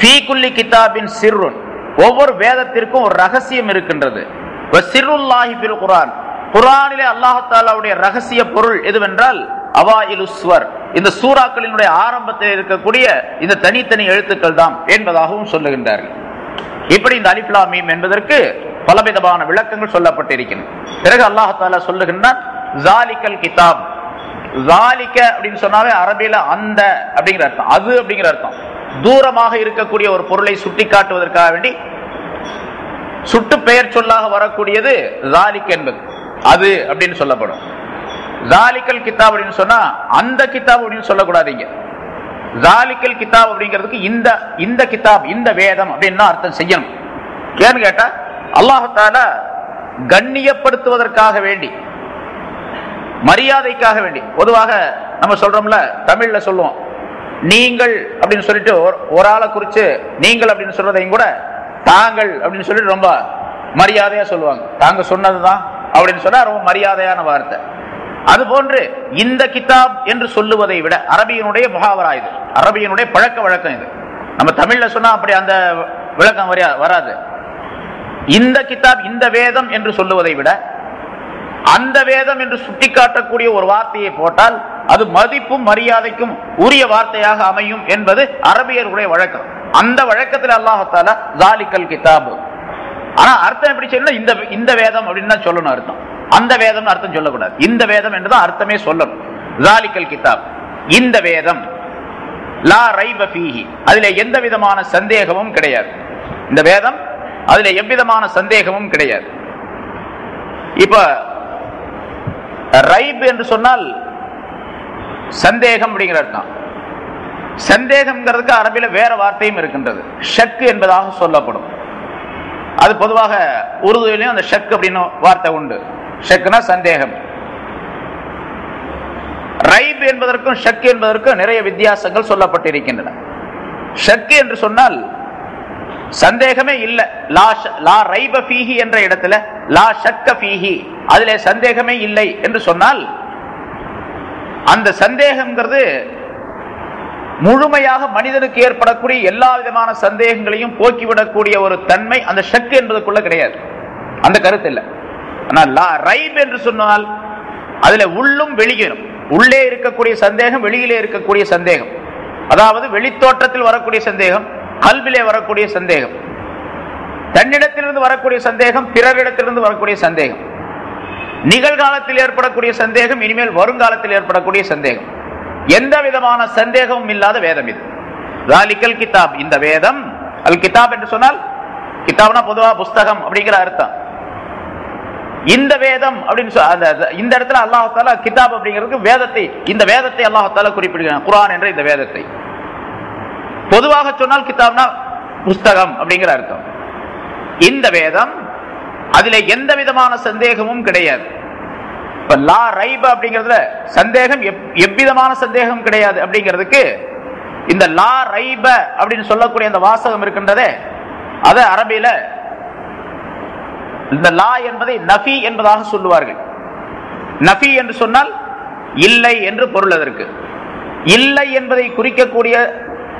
ஃபீகுல்லி கிதாபின் சிறுன் ஒவ்வொரு வேதத்திற்கும் ஒரு ரகசியம் இருக்கின்றது. சிர்ருல்லாஹி ஃபில் குர்ஆன். அல்லாஹ் ரகசிய பொருள் எதுவென்றால் அவாயிலுஸ்வர் இந்த சூறாக்களினுடைய ஆரம்பத்தில் இருக்கக்கூடிய இந்த தனித்தனி எழுத்துக்கள் தான் என்பதாகவும் சொல்லுகின்றார்கள். இப்படி இந்த அலிப்லா மீம் என்பதற்கு பலவிதமான விளக்கங்கள் சொல்லப்பட்டிருக்கின்றன. பிறகு அல்லாஹால சொல்லுகின்றான் ஜாலிக்கல் கிதாப். ஜாலிக்க அப்படின்னு சொன்னாவே அரபியில அந்த அப்படிங்கிற அர்த்தம் அது அப்படிங்கிற அர்த்தம். தூரமாக இருக்கக்கூடிய ஒரு பொருளை சுட்டி காட்டுவதற்காக வேண்டி சுட்டு பெயர் சொல்லாக வரக்கூடியது ஜாலிக் என்பது. அது அப்படின்னு சொல்லப்படும். ஜாலிக்கல் கிதாப் அப்படின்னு சொன்னா அந்த கிதாப் அப்படின்னு சொல்லக்கூடாதீங்க. ஜாலிக்கல் கிதாப் அப்படிங்கிறதுக்கு இந்த இந்த கிதாப் இந்த வேதம் அப்படின்னு அர்த்தம் செய்யணும்? ஏன்னு கேட்டா அல்லாஹால கண்ணியப்படுத்துவதற்காக வேண்டி மரியாதைக்காக வேண்டி பொதுவாக நம்ம சொல்றோம்ல தமிழ்ல சொல்லுவோம் நீங்கள் அப்படின்னு சொல்லிட்டு ஒரு- ஒரு ஆளை குறிச்சு நீங்கள் அப்படின்னு சொல்றதையும் கூட தாங்கள் அப்படின்னு சொல்லிட்டு ரொம்ப மரியாதையா சொல்லுவாங்க. தாங்க சொன்னதுதான் அப்படின்னு சொன்னா ரொம்ப மரியாதையான வார்த்தை. அது போன்று இந்த கிதாப் என்று சொல்லுவதை விட அரபியனுடைய முகாவரா இது. அரபியனுடைய பழக்க வழக்கம் இது. நம்ம தமிழ்ல சொன்னா அப்படி அந்த விளக்கம் வரையா வராது. இந்த கிதாப் இந்த வேதம் என்று சொல்லுவதை விட அந்த வேதம் என்று சுட்டிக்காட்டக்கூடிய ஒரு வார்த்தையை போட்டால் அது மதிப்பும் மரியாதைக்கும் உரிய வார்த்தையாக அமையும் என்பது அரபியர்களுடைய வழக்கம். அந்த வழக்கத்தில் அல்லாஹால ஜாலிக்கல் கிதாபு. ஆனா அர்த்தம் எப்படி சொல்லணும் இந்த இந்த வேதம் அப்படின்னு தான் சொல்லணும் அர்த்தம். அந்த வேதம் அர்த்தம் சொல்லக்கூடாது. இந்த வேதம் என்றுதான் அர்த்தமே சொல்லணும். ஜாலிக்கல் கிதாப் இந்த வேதம். லா ரைப ஃபீஹி அதுல எந்த விதமான சந்தேகமும் கிடையாது. இந்த வேதம் அதுல எவ்விதமான சந்தேகமும் கிடையாது. இப்ப ரைப் என்று சொன்னால் சந்தேகம் அப்படிங்கிற அர்த்தம் சந்தேகம்ங்கிறதுக்கு அரபில வேற வார்த்தையும் இருக்கின்றது. ஷக்கு என்பதாக சொல்லப்படும். அது பொதுவாக உருதுவிலையும் அந்த ஷக் அப்படின்னு வார்த்தை உண்டு. ஷக்குனா சந்தேகம். ரைப் என்பதற்கும் ஷக் என்பதற்கும் நிறைய வித்தியாசங்கள் சொல்லப்பட்டிருக்கின்றன. ஷக் என்று சொன்னால் சந்தேகமே இல்லை. லா ஷ- லா ரைப ஃபீஹி என்ற இடத்துல லா ஷக்க ஃபீஹி அதிலே சந்தேகமே இல்லை என்று சொன்னால் அந்த சந்தேகம்ங்கிறது முழுமையாக மனிதனுக்கு ஏற்படக்கூடிய எல்லா விதமான சந்தேகங்களையும் போக்கிவிடக்கூடிய ஒரு தன்மை அந்த ஷக் என்பதுக்குள்ள கிடையாது. அந்த கருத்து இல்லை. ஆனால் லா ரைப் என்று சொன்னால் அதுல உள்ளும் வெளியிலும் உள்ளே இருக்கக்கூடிய சந்தேகம் வெளியிலே இருக்கக்கூடிய சந்தேகம். அதாவது வெளித்தோற்றத்தில் வரக்கூடிய சந்தேகம் கல்விலே வரக்கூடிய சந்தேகம். தன்னிடத்திலிருந்து வரக்கூடிய சந்தேகம் பிறரிடத்திலிருந்து வரக்கூடிய சந்தேகம். நிகழ்காலத்தில் ஏற்படக்கூடிய சந்தேகம் இனிமேல் வருங்காலத்தில் ஏற்படக்கூடிய சந்தேகம். எந்த விதமான சந்தேகமும் இல்லாத வேதம் இது. ராலிக்கல் கிதாப் இந்த வேதம் அல் கிதாப் என்று சொன்னால் கிதாப்னா பொதுவா புஸ்தகம் அப்படிங்கிற அர்த்தம். இந்த வேதம் அப்படின்னு சொ- இந்த இடத்துல அல்லாஹால கிதாப் அப்படிங்கிறதுக்கு வேதத்தை இந்த வேதத்தை அல்லாஹால குறிப்பிடுகிறான். குரான் என்ற இந்த வேதத்தை. பொதுவாக சொன்னால் கிதாப்னா புஸ்தகம் அப்படிங்கிற அர்த்தம். இந்த வேதம் அதுல எந்த விதமான சந்தேகமும் கிடையாது. இப்ப லா ரைப அப்படிங்கிறதுல சந்தேகம் எப்- எவ்விதமான சந்தேகம் கிடையாது அப்படிங்கிறதுக்கு இந்த லா ரைப அப்படின்னு சொல்லக்கூடிய அந்த வாசகம் இருக்கின்றதே அதை அரபியில இந்த லா என்பதை நஃபி என்பதாக சொல்லுவார்கள். நஃபி என்று சொன்னால் இல்லை என்று பொருள் அதற்கு. இல்லை என்பதை குறிக்கக்கூடிய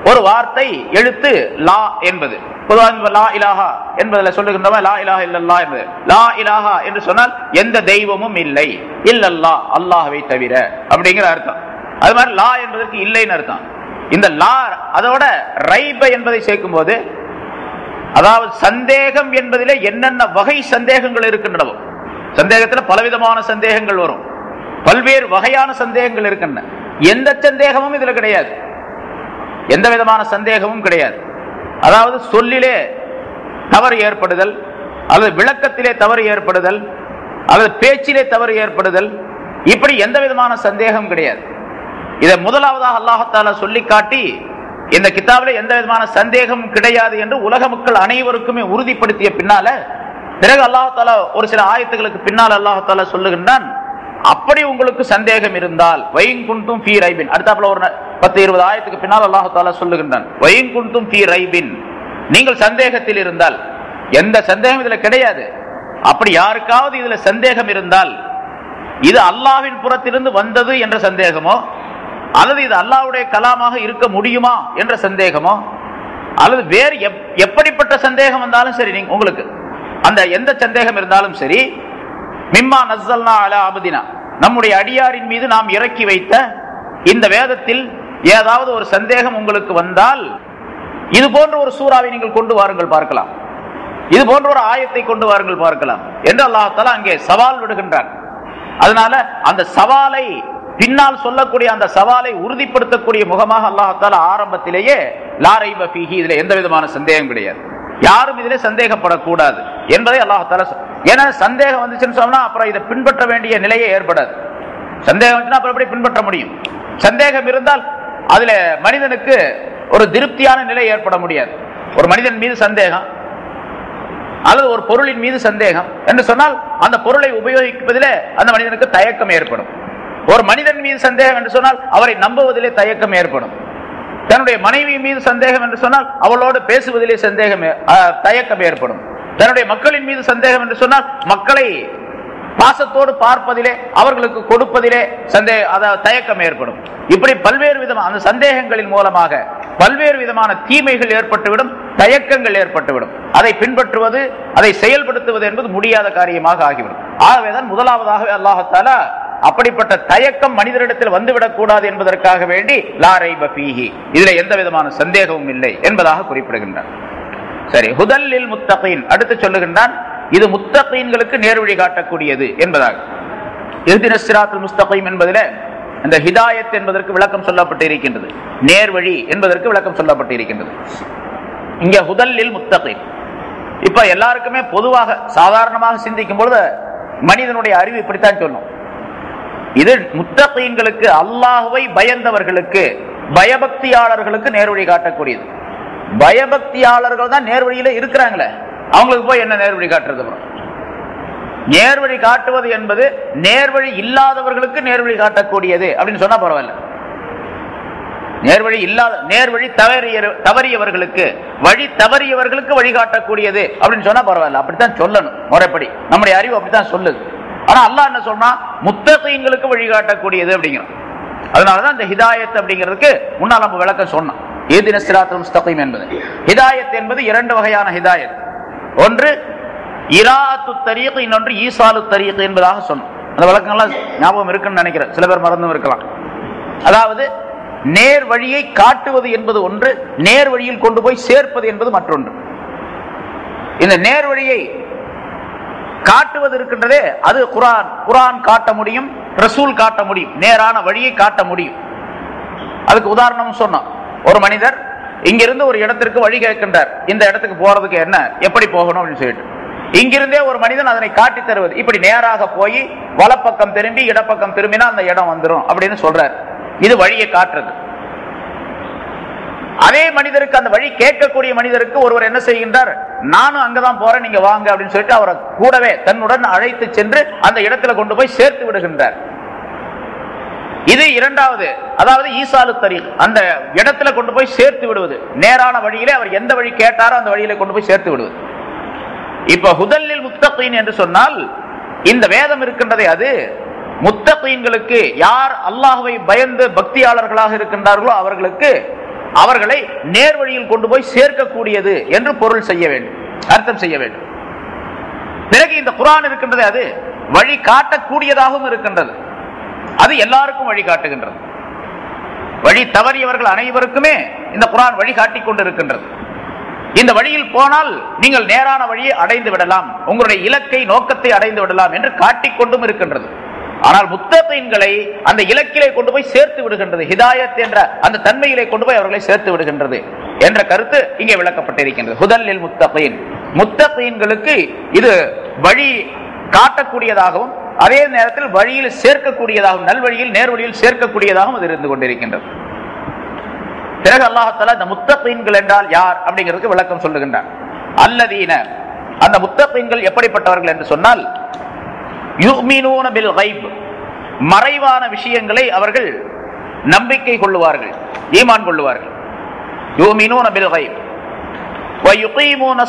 ஒரு வார்த்தை எழுத்து லா என்பது. பொதுவாக லா இலாஹா என்பதில் சொல்லுகின்றவன் லா இலாஹா இல்லல்லா என்பது. லா இலாஹா என்று சொன்னால் எந்த தெய்வமும் இல்லை. இல்லல்லா அல்லாஹவை தவிர. அப்படிங்கிற அர்த்தம். அது மாதிரி லா என்பதற்கு இல்லைன்னு அர்த்தம். இந்த லா அதோட ரைப என்பதை சேர்க்கும் போது அதாவது சந்தேகம் என்பதிலே என்னென்ன வகை சந்தேகங்கள் இருக்கின்றனவோ சந்தேகத்துல பலவிதமான சந்தேகங்கள் வரும். பல்வேறு வகையான சந்தேகங்கள் இருக்கின்றன. எந்த சந்தேகமும் இதுல கிடையாது. எந்த விதமான சந்தேகமும் கிடையாது. அதாவது சொல்லிலே தவறு ஏற்படுதல் அல்லது விளக்கத்திலே தவறு ஏற்படுதல் அல்லது பேச்சிலே தவறு ஏற்படுதல் இப்படி எந்த விதமான சந்தேகம் கிடையாது. இதை முதலாவதாக அல்லாஹத்தால சொல்லி காட்டி இந்த கிதாபில எந்த விதமான சந்தேகம் கிடையாது என்று உலக மக்கள் அனைவருக்குமே உறுதிப்படுத்திய பின்னால பிறகு அல்லாஹால ஒரு சில ஆயத்துகளுக்கு பின்னால் அல்லாஹால சொல்லுகின்றான் அப்படி உங்களுக்கு சந்தேகம் இருந்தால் வயங்குண்டும் ஃபீ ரைபின். அடுத்தாப்புல ஒரு ந- பத்து இருபது ஆயத்துக்கு பின்னால் அல்லாஹால சொல்லுகின்றான் வயங்குண்டும் ஃபீ ரைபின். நீங்கள் சந்தேகத்தில் இருந்தால் எந்த சந்தேகம் இதுல கிடையாது. அப்படி யாருக்காவது இதுல சந்தேகம் இருந்தால் இது அல்லாஹ்வின் புறத்திலிருந்து வந்தது என்ற சந்தேகமோ அல்லது இது அல்லாவுடைய கலாமாக இருக்க முடியுமா என்ற சந்தேகமோ அல்லது வேறு எப்- எப்படிப்பட்ட சந்தேகம் வந்தாலும் சரி நீங்க உங்களுக்கு அந்த எந்த சந்தேகம் இருந்தாலும் சரி மிம்மா நசல்னா அலா அபதினா. நம்முடைய அடியாரின் மீது நாம் இறக்கி வைத்த இந்த வேதத்தில் ஏதாவது ஒரு சந்தேகம் உங்களுக்கு வந்தால் இது போன்ற ஒரு சூறாவை நீங்கள் கொண்டு வாருங்கள் பார்க்கலாம். இது போன்ற ஒரு ஆயத்தை கொண்டு வாருங்கள் பார்க்கலாம். என்று அல்லாஹால அங்கே சவால் விடுகின்றார் அதனால அந்த சவாலை பின்னால் சொல்லக்கூடிய அந்த சவாலை உறுதிப்படுத்தக்கூடிய முகமாக அல்லாஹால ஆரம்பத்திலேயே லாரை பஃபிஹி இதுல எந்த விதமான சந்தேகம் கிடையாது. யாரும் இதிலே சந்தேகப்படக்கூடாது என்பதை அல்லாஹால ஏன்னா சந்தேகம் வந்துச்சுன்னு சொன்னா அப்புறம் இதை பின்பற்ற வேண்டிய நிலையே ஏற்படாது. சந்தேகம் வந்துச்சுன்னா அப்புறம் எப்படி பின்பற்ற முடியும்? சந்தேகம் இருந்தால் அதுல மனிதனுக்கு ஒரு திருப்தியான நிலை ஏற்பட முடியாது. ஒரு மனிதன் மீது சந்தேகம் அல்லது ஒரு பொருளின் மீது சந்தேகம் என்று சொன்னால் அந்த பொருளை உபயோகிப்பதிலே அந்த மனிதனுக்கு தயக்கம் ஏற்படும். ஒரு மனிதன் மீது சந்தேகம் என்று சொன்னால் அவரை நம்புவதிலே தயக்கம் ஏற்படும். தன்னுடைய மனைவி மீது சந்தேகம் என்று சொன்னால் அவளோடு பேசுவதிலே சந்தேகம் தயக்கம் ஏற்படும். தன்னுடைய மக்களின் மீது சந்தேகம் என்று சொன்னால் மக்களை பாசத்தோடு பார்ப்பதிலே அவர்களுக்கு கொடுப்பதிலே சந்தேக அதாவது தயக்கம் ஏற்படும். இப்படி பல்வேறு விதமான அந்த சந்தேகங்களின் மூலமாக பல்வேறு விதமான தீமைகள் ஏற்பட்டுவிடும் தயக்கங்கள் ஏற்பட்டுவிடும். அதை பின்பற்றுவது அதை செயல்படுத்துவது என்பது முடியாத காரியமாக ஆகிவிடும். ஆகவேதான் முதலாவதாகவே அல்லாஹத்தாலா அப்படிப்பட்ட தயக்கம் மனிதரிடத்தில் வந்துவிடக் கூடாது என்பதற்காக வேண்டி லாரை பஃபீஹி இதுல எந்த விதமான சந்தேகமும் இல்லை என்பதாக குறிப்பிடுகின்றார். சரி ஹுதல்லில் முத்தகீன். அடுத்து சொல்லுகின்றான் இது முத்தகீன்களுக்கு நேர்வழி காட்டக்கூடியது என்பதாக. இறுதி சிராத்துல் என்பதில் இந்த ஹிதாயத் என்பதற்கு விளக்கம் சொல்லப்பட்டு இருக்கின்றது நேர்வழி என்பதற்கு விளக்கம் சொல்லப்பட்டு இருக்கின்றது இங்க ஹுதல்லில் முத்தகீன். இப்ப எல்லாருக்குமே பொதுவாக சாதாரணமாக சிந்திக்கும் பொழுது மனிதனுடைய அறிவு இப்படித்தான் சொல்லும். இது முத்தகீன்களுக்கு அல்லாஹுவை பயந்தவர்களுக்கு பயபக்தியாளர்களுக்கு நேர்வழி காட்டக்கூடியது. பயபக்தியாளர்கள் தான் நேர்வழியில இருக்கிறாங்களே அவங்களுக்கு போய் என்ன நேர்வழி காட்டுறது அப்புறம்? நேர்வழி காட்டுவது என்பது நேர்வழி இல்லாதவர்களுக்கு நேர்வழி காட்டக்கூடியது அப்படின்னு சொன்னா பரவாயில்ல. நேர்வழி இல்லாத நேர்வழி தவறிய தவறியவர்களுக்கு வழி தவறியவர்களுக்கு வழிகாட்டக்கூடியது அப்படின்னு சொன்னா பரவாயில்ல. அப்படித்தான் சொல்லணும் முறைப்படி. நம்முடைய அறிவு அப்படித்தான் சொல்லுது. ஆனா அல்லாஹ் என்ன சொன்னா முத்தகைங்களுக்கு வழிகாட்டக்கூடியது அப்படிங்கிறோம் அதனாலதான் இந்த ஹிதாயத் அப்படிங்கிறதுக்கு முன்னால் நம்ம விளக்கம் சொன்னோம். ஏதின சிராத்தம் முஸ்தகீம் என்பது. ஹிதாயத் என்பது இரண்டு வகையான ஹிதாயத். ஒன்று இராத்து தரீக் இன்னொன்று ஈசாலு தரீக் என்பதாக சொன்னோம். அந்த விளக்கங்கள்லாம் ஞாபகம் இருக்குன்னு நினைக்கிறேன். சில பேர் மறந்தும் இருக்கலாம். அதாவது நேர் வழியை காட்டுவது என்பது ஒன்று நேர் வழியில் கொண்டு போய் சேர்ப்பது என்பது மற்றொன்று. இந்த நேர் வழியை காட்டுவது இருக்கின்றதே அது குரான். குரான் காட்ட முடியும் ரசூல் காட்ட முடியும். நேரான வழியை காட்ட முடியும். அதுக்கு உதாரணம் சொன்னோம் ஒரு மனிதர் இங்கிருந்து ஒரு இடத்திற்கு வழி கேட்கின்றார். இந்த இடத்துக்கு போறதுக்கு என்ன? எப்படி போகணும் அப்படின்னு சொல்லிட்டு. இங்கிருந்தே ஒரு மனிதன் அதனை காட்டி தருவது. இப்படி நேராக போய் வலப்பக்கம் திரும்பி இடப்பக்கம் திரும்பினா அந்த இடம் வந்துடும் அப்படின்னு சொல்றார். இது வழியை காட்டுறது. அதே மனிதருக்கு அந்த வழி கேட்கக்கூடிய மனிதருக்கு ஒருவர் என்ன செய்கின்றார்? நானும் அங்கதான் போறேன் நீங்க வாங்க அப்படின்னு சொல்லிட்டு அவரை கூடவே தன்னுடன் அழைத்து சென்று அந்த இடத்துல கொண்டு போய் சேர்த்து விடுகின்றார். இது இரண்டாவது அதாவது ஈசாலு தரீக் அந்த இடத்துல கொண்டு போய் சேர்த்து விடுவது. நேரான வழியிலே அவர் எந்த வழி கேட்டாரோ அந்த வழியில கொண்டு போய் சேர்த்து விடுவது. இப்ப ஹுதல்லில் முத்தகீன் என்று சொன்னால் இந்த வேதம் இருக்கின்றதே அது முத்தகீன்களுக்கு யார் அல்லாஹுவை பயந்து பக்தியாளர்களாக இருக்கின்றார்களோ அவர்களுக்கு அவர்களை நேர் வழியில் கொண்டு போய் சேர்க்கக்கூடியது என்று பொருள் செய்ய வேண்டும் அர்த்தம் செய்ய வேண்டும். பிறகு இந்த குரான் இருக்கின்றது அது வழி காட்டக்கூடியதாகவும் இருக்கின்றது. அது எல்லாருக்கும் வழி காட்டுகின்றது. வழி தவறியவர்கள் அனைவருக்குமே இந்த குரான் வழிகாட்டி கொண்டிருக்கின்றது. இந்த வழியில் போனால் நீங்கள் நேரான வழியை அடைந்து விடலாம் உங்களுடைய இலக்கை நோக்கத்தை அடைந்து விடலாம் என்று காட்டிக்கொண்டும் இருக்கின்றது. ஆனால் முத்தகீன்களை அந்த இலக்கிலே கொண்டு போய் சேர்த்து விடுகின்றது ஹிதாயத் என்ற அந்த தன்மையிலே கொண்டு போய் அவர்களை சேர்த்து விடுகின்றது என்ற கருத்து இங்கே விளக்கப்பட்டிருக்கின்றது. ஹுதல்லில் முத்தகீன். முத்தகீன்களுக்கு இது வழி காட்டக்கூடியதாகவும் அதே நேரத்தில் வழியில் சேர்க்கக்கூடியதாகவும் நல்வழியில் நேர்வழியில் சேர்க்கக்கூடியதாகவும் அது இருந்து கொண்டிருக்கின்றது. பிறகு அல்லாஹால இந்த முத்தகீன்கள் என்றால் யார் அப்படிங்கிறதுக்கு விளக்கம் சொல்லுகின்றார். அல்லதீன அந்த முத்தகீன்கள் எப்படிப்பட்டவர்கள் என்று சொன்னால் யுமினூன பில் கைப். மறைவான விஷயங்களை அவர்கள் நம்பிக்கை கொள்ளுவார்கள் ஈமான் கொள்ளுவார்கள். யுமினூன பில் கைப். வயுகீமூன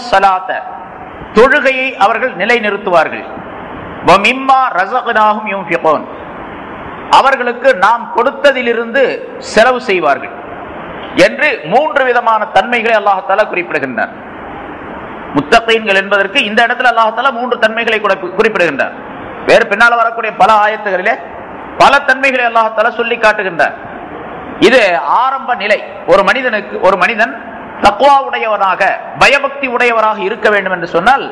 தொழுகையை அவர்கள் நிலைநிறுத்துவார்கள். வமிம்மா ரஸக்னாஹும் யுன்ஃபிகூன். அவர்களுக்கு நாம் கொடுத்ததிலிருந்து செலவு செய்வார்கள் என்று மூன்று விதமான தன்மைகளை அல்லாஹால குறிப்பிடுகின்றார் முத்தகீன்கள் என்பதற்கு இந்த இடத்துல அல்லாஹால மூன்று தன்மைகளை குறிப்பிடுகின்றார் வேறு பின்னால் வரக்கூடிய பல ஆயத்துகளிலே பல தன்மைகளை அல்லாஹால சொல்லி காட்டுகின்றார் இது ஆரம்ப நிலை. ஒரு மனிதனுக்கு ஒரு மனிதன் தக்குவா உடையவராக பயபக்தி உடையவராக இருக்க வேண்டும் என்று சொன்னால்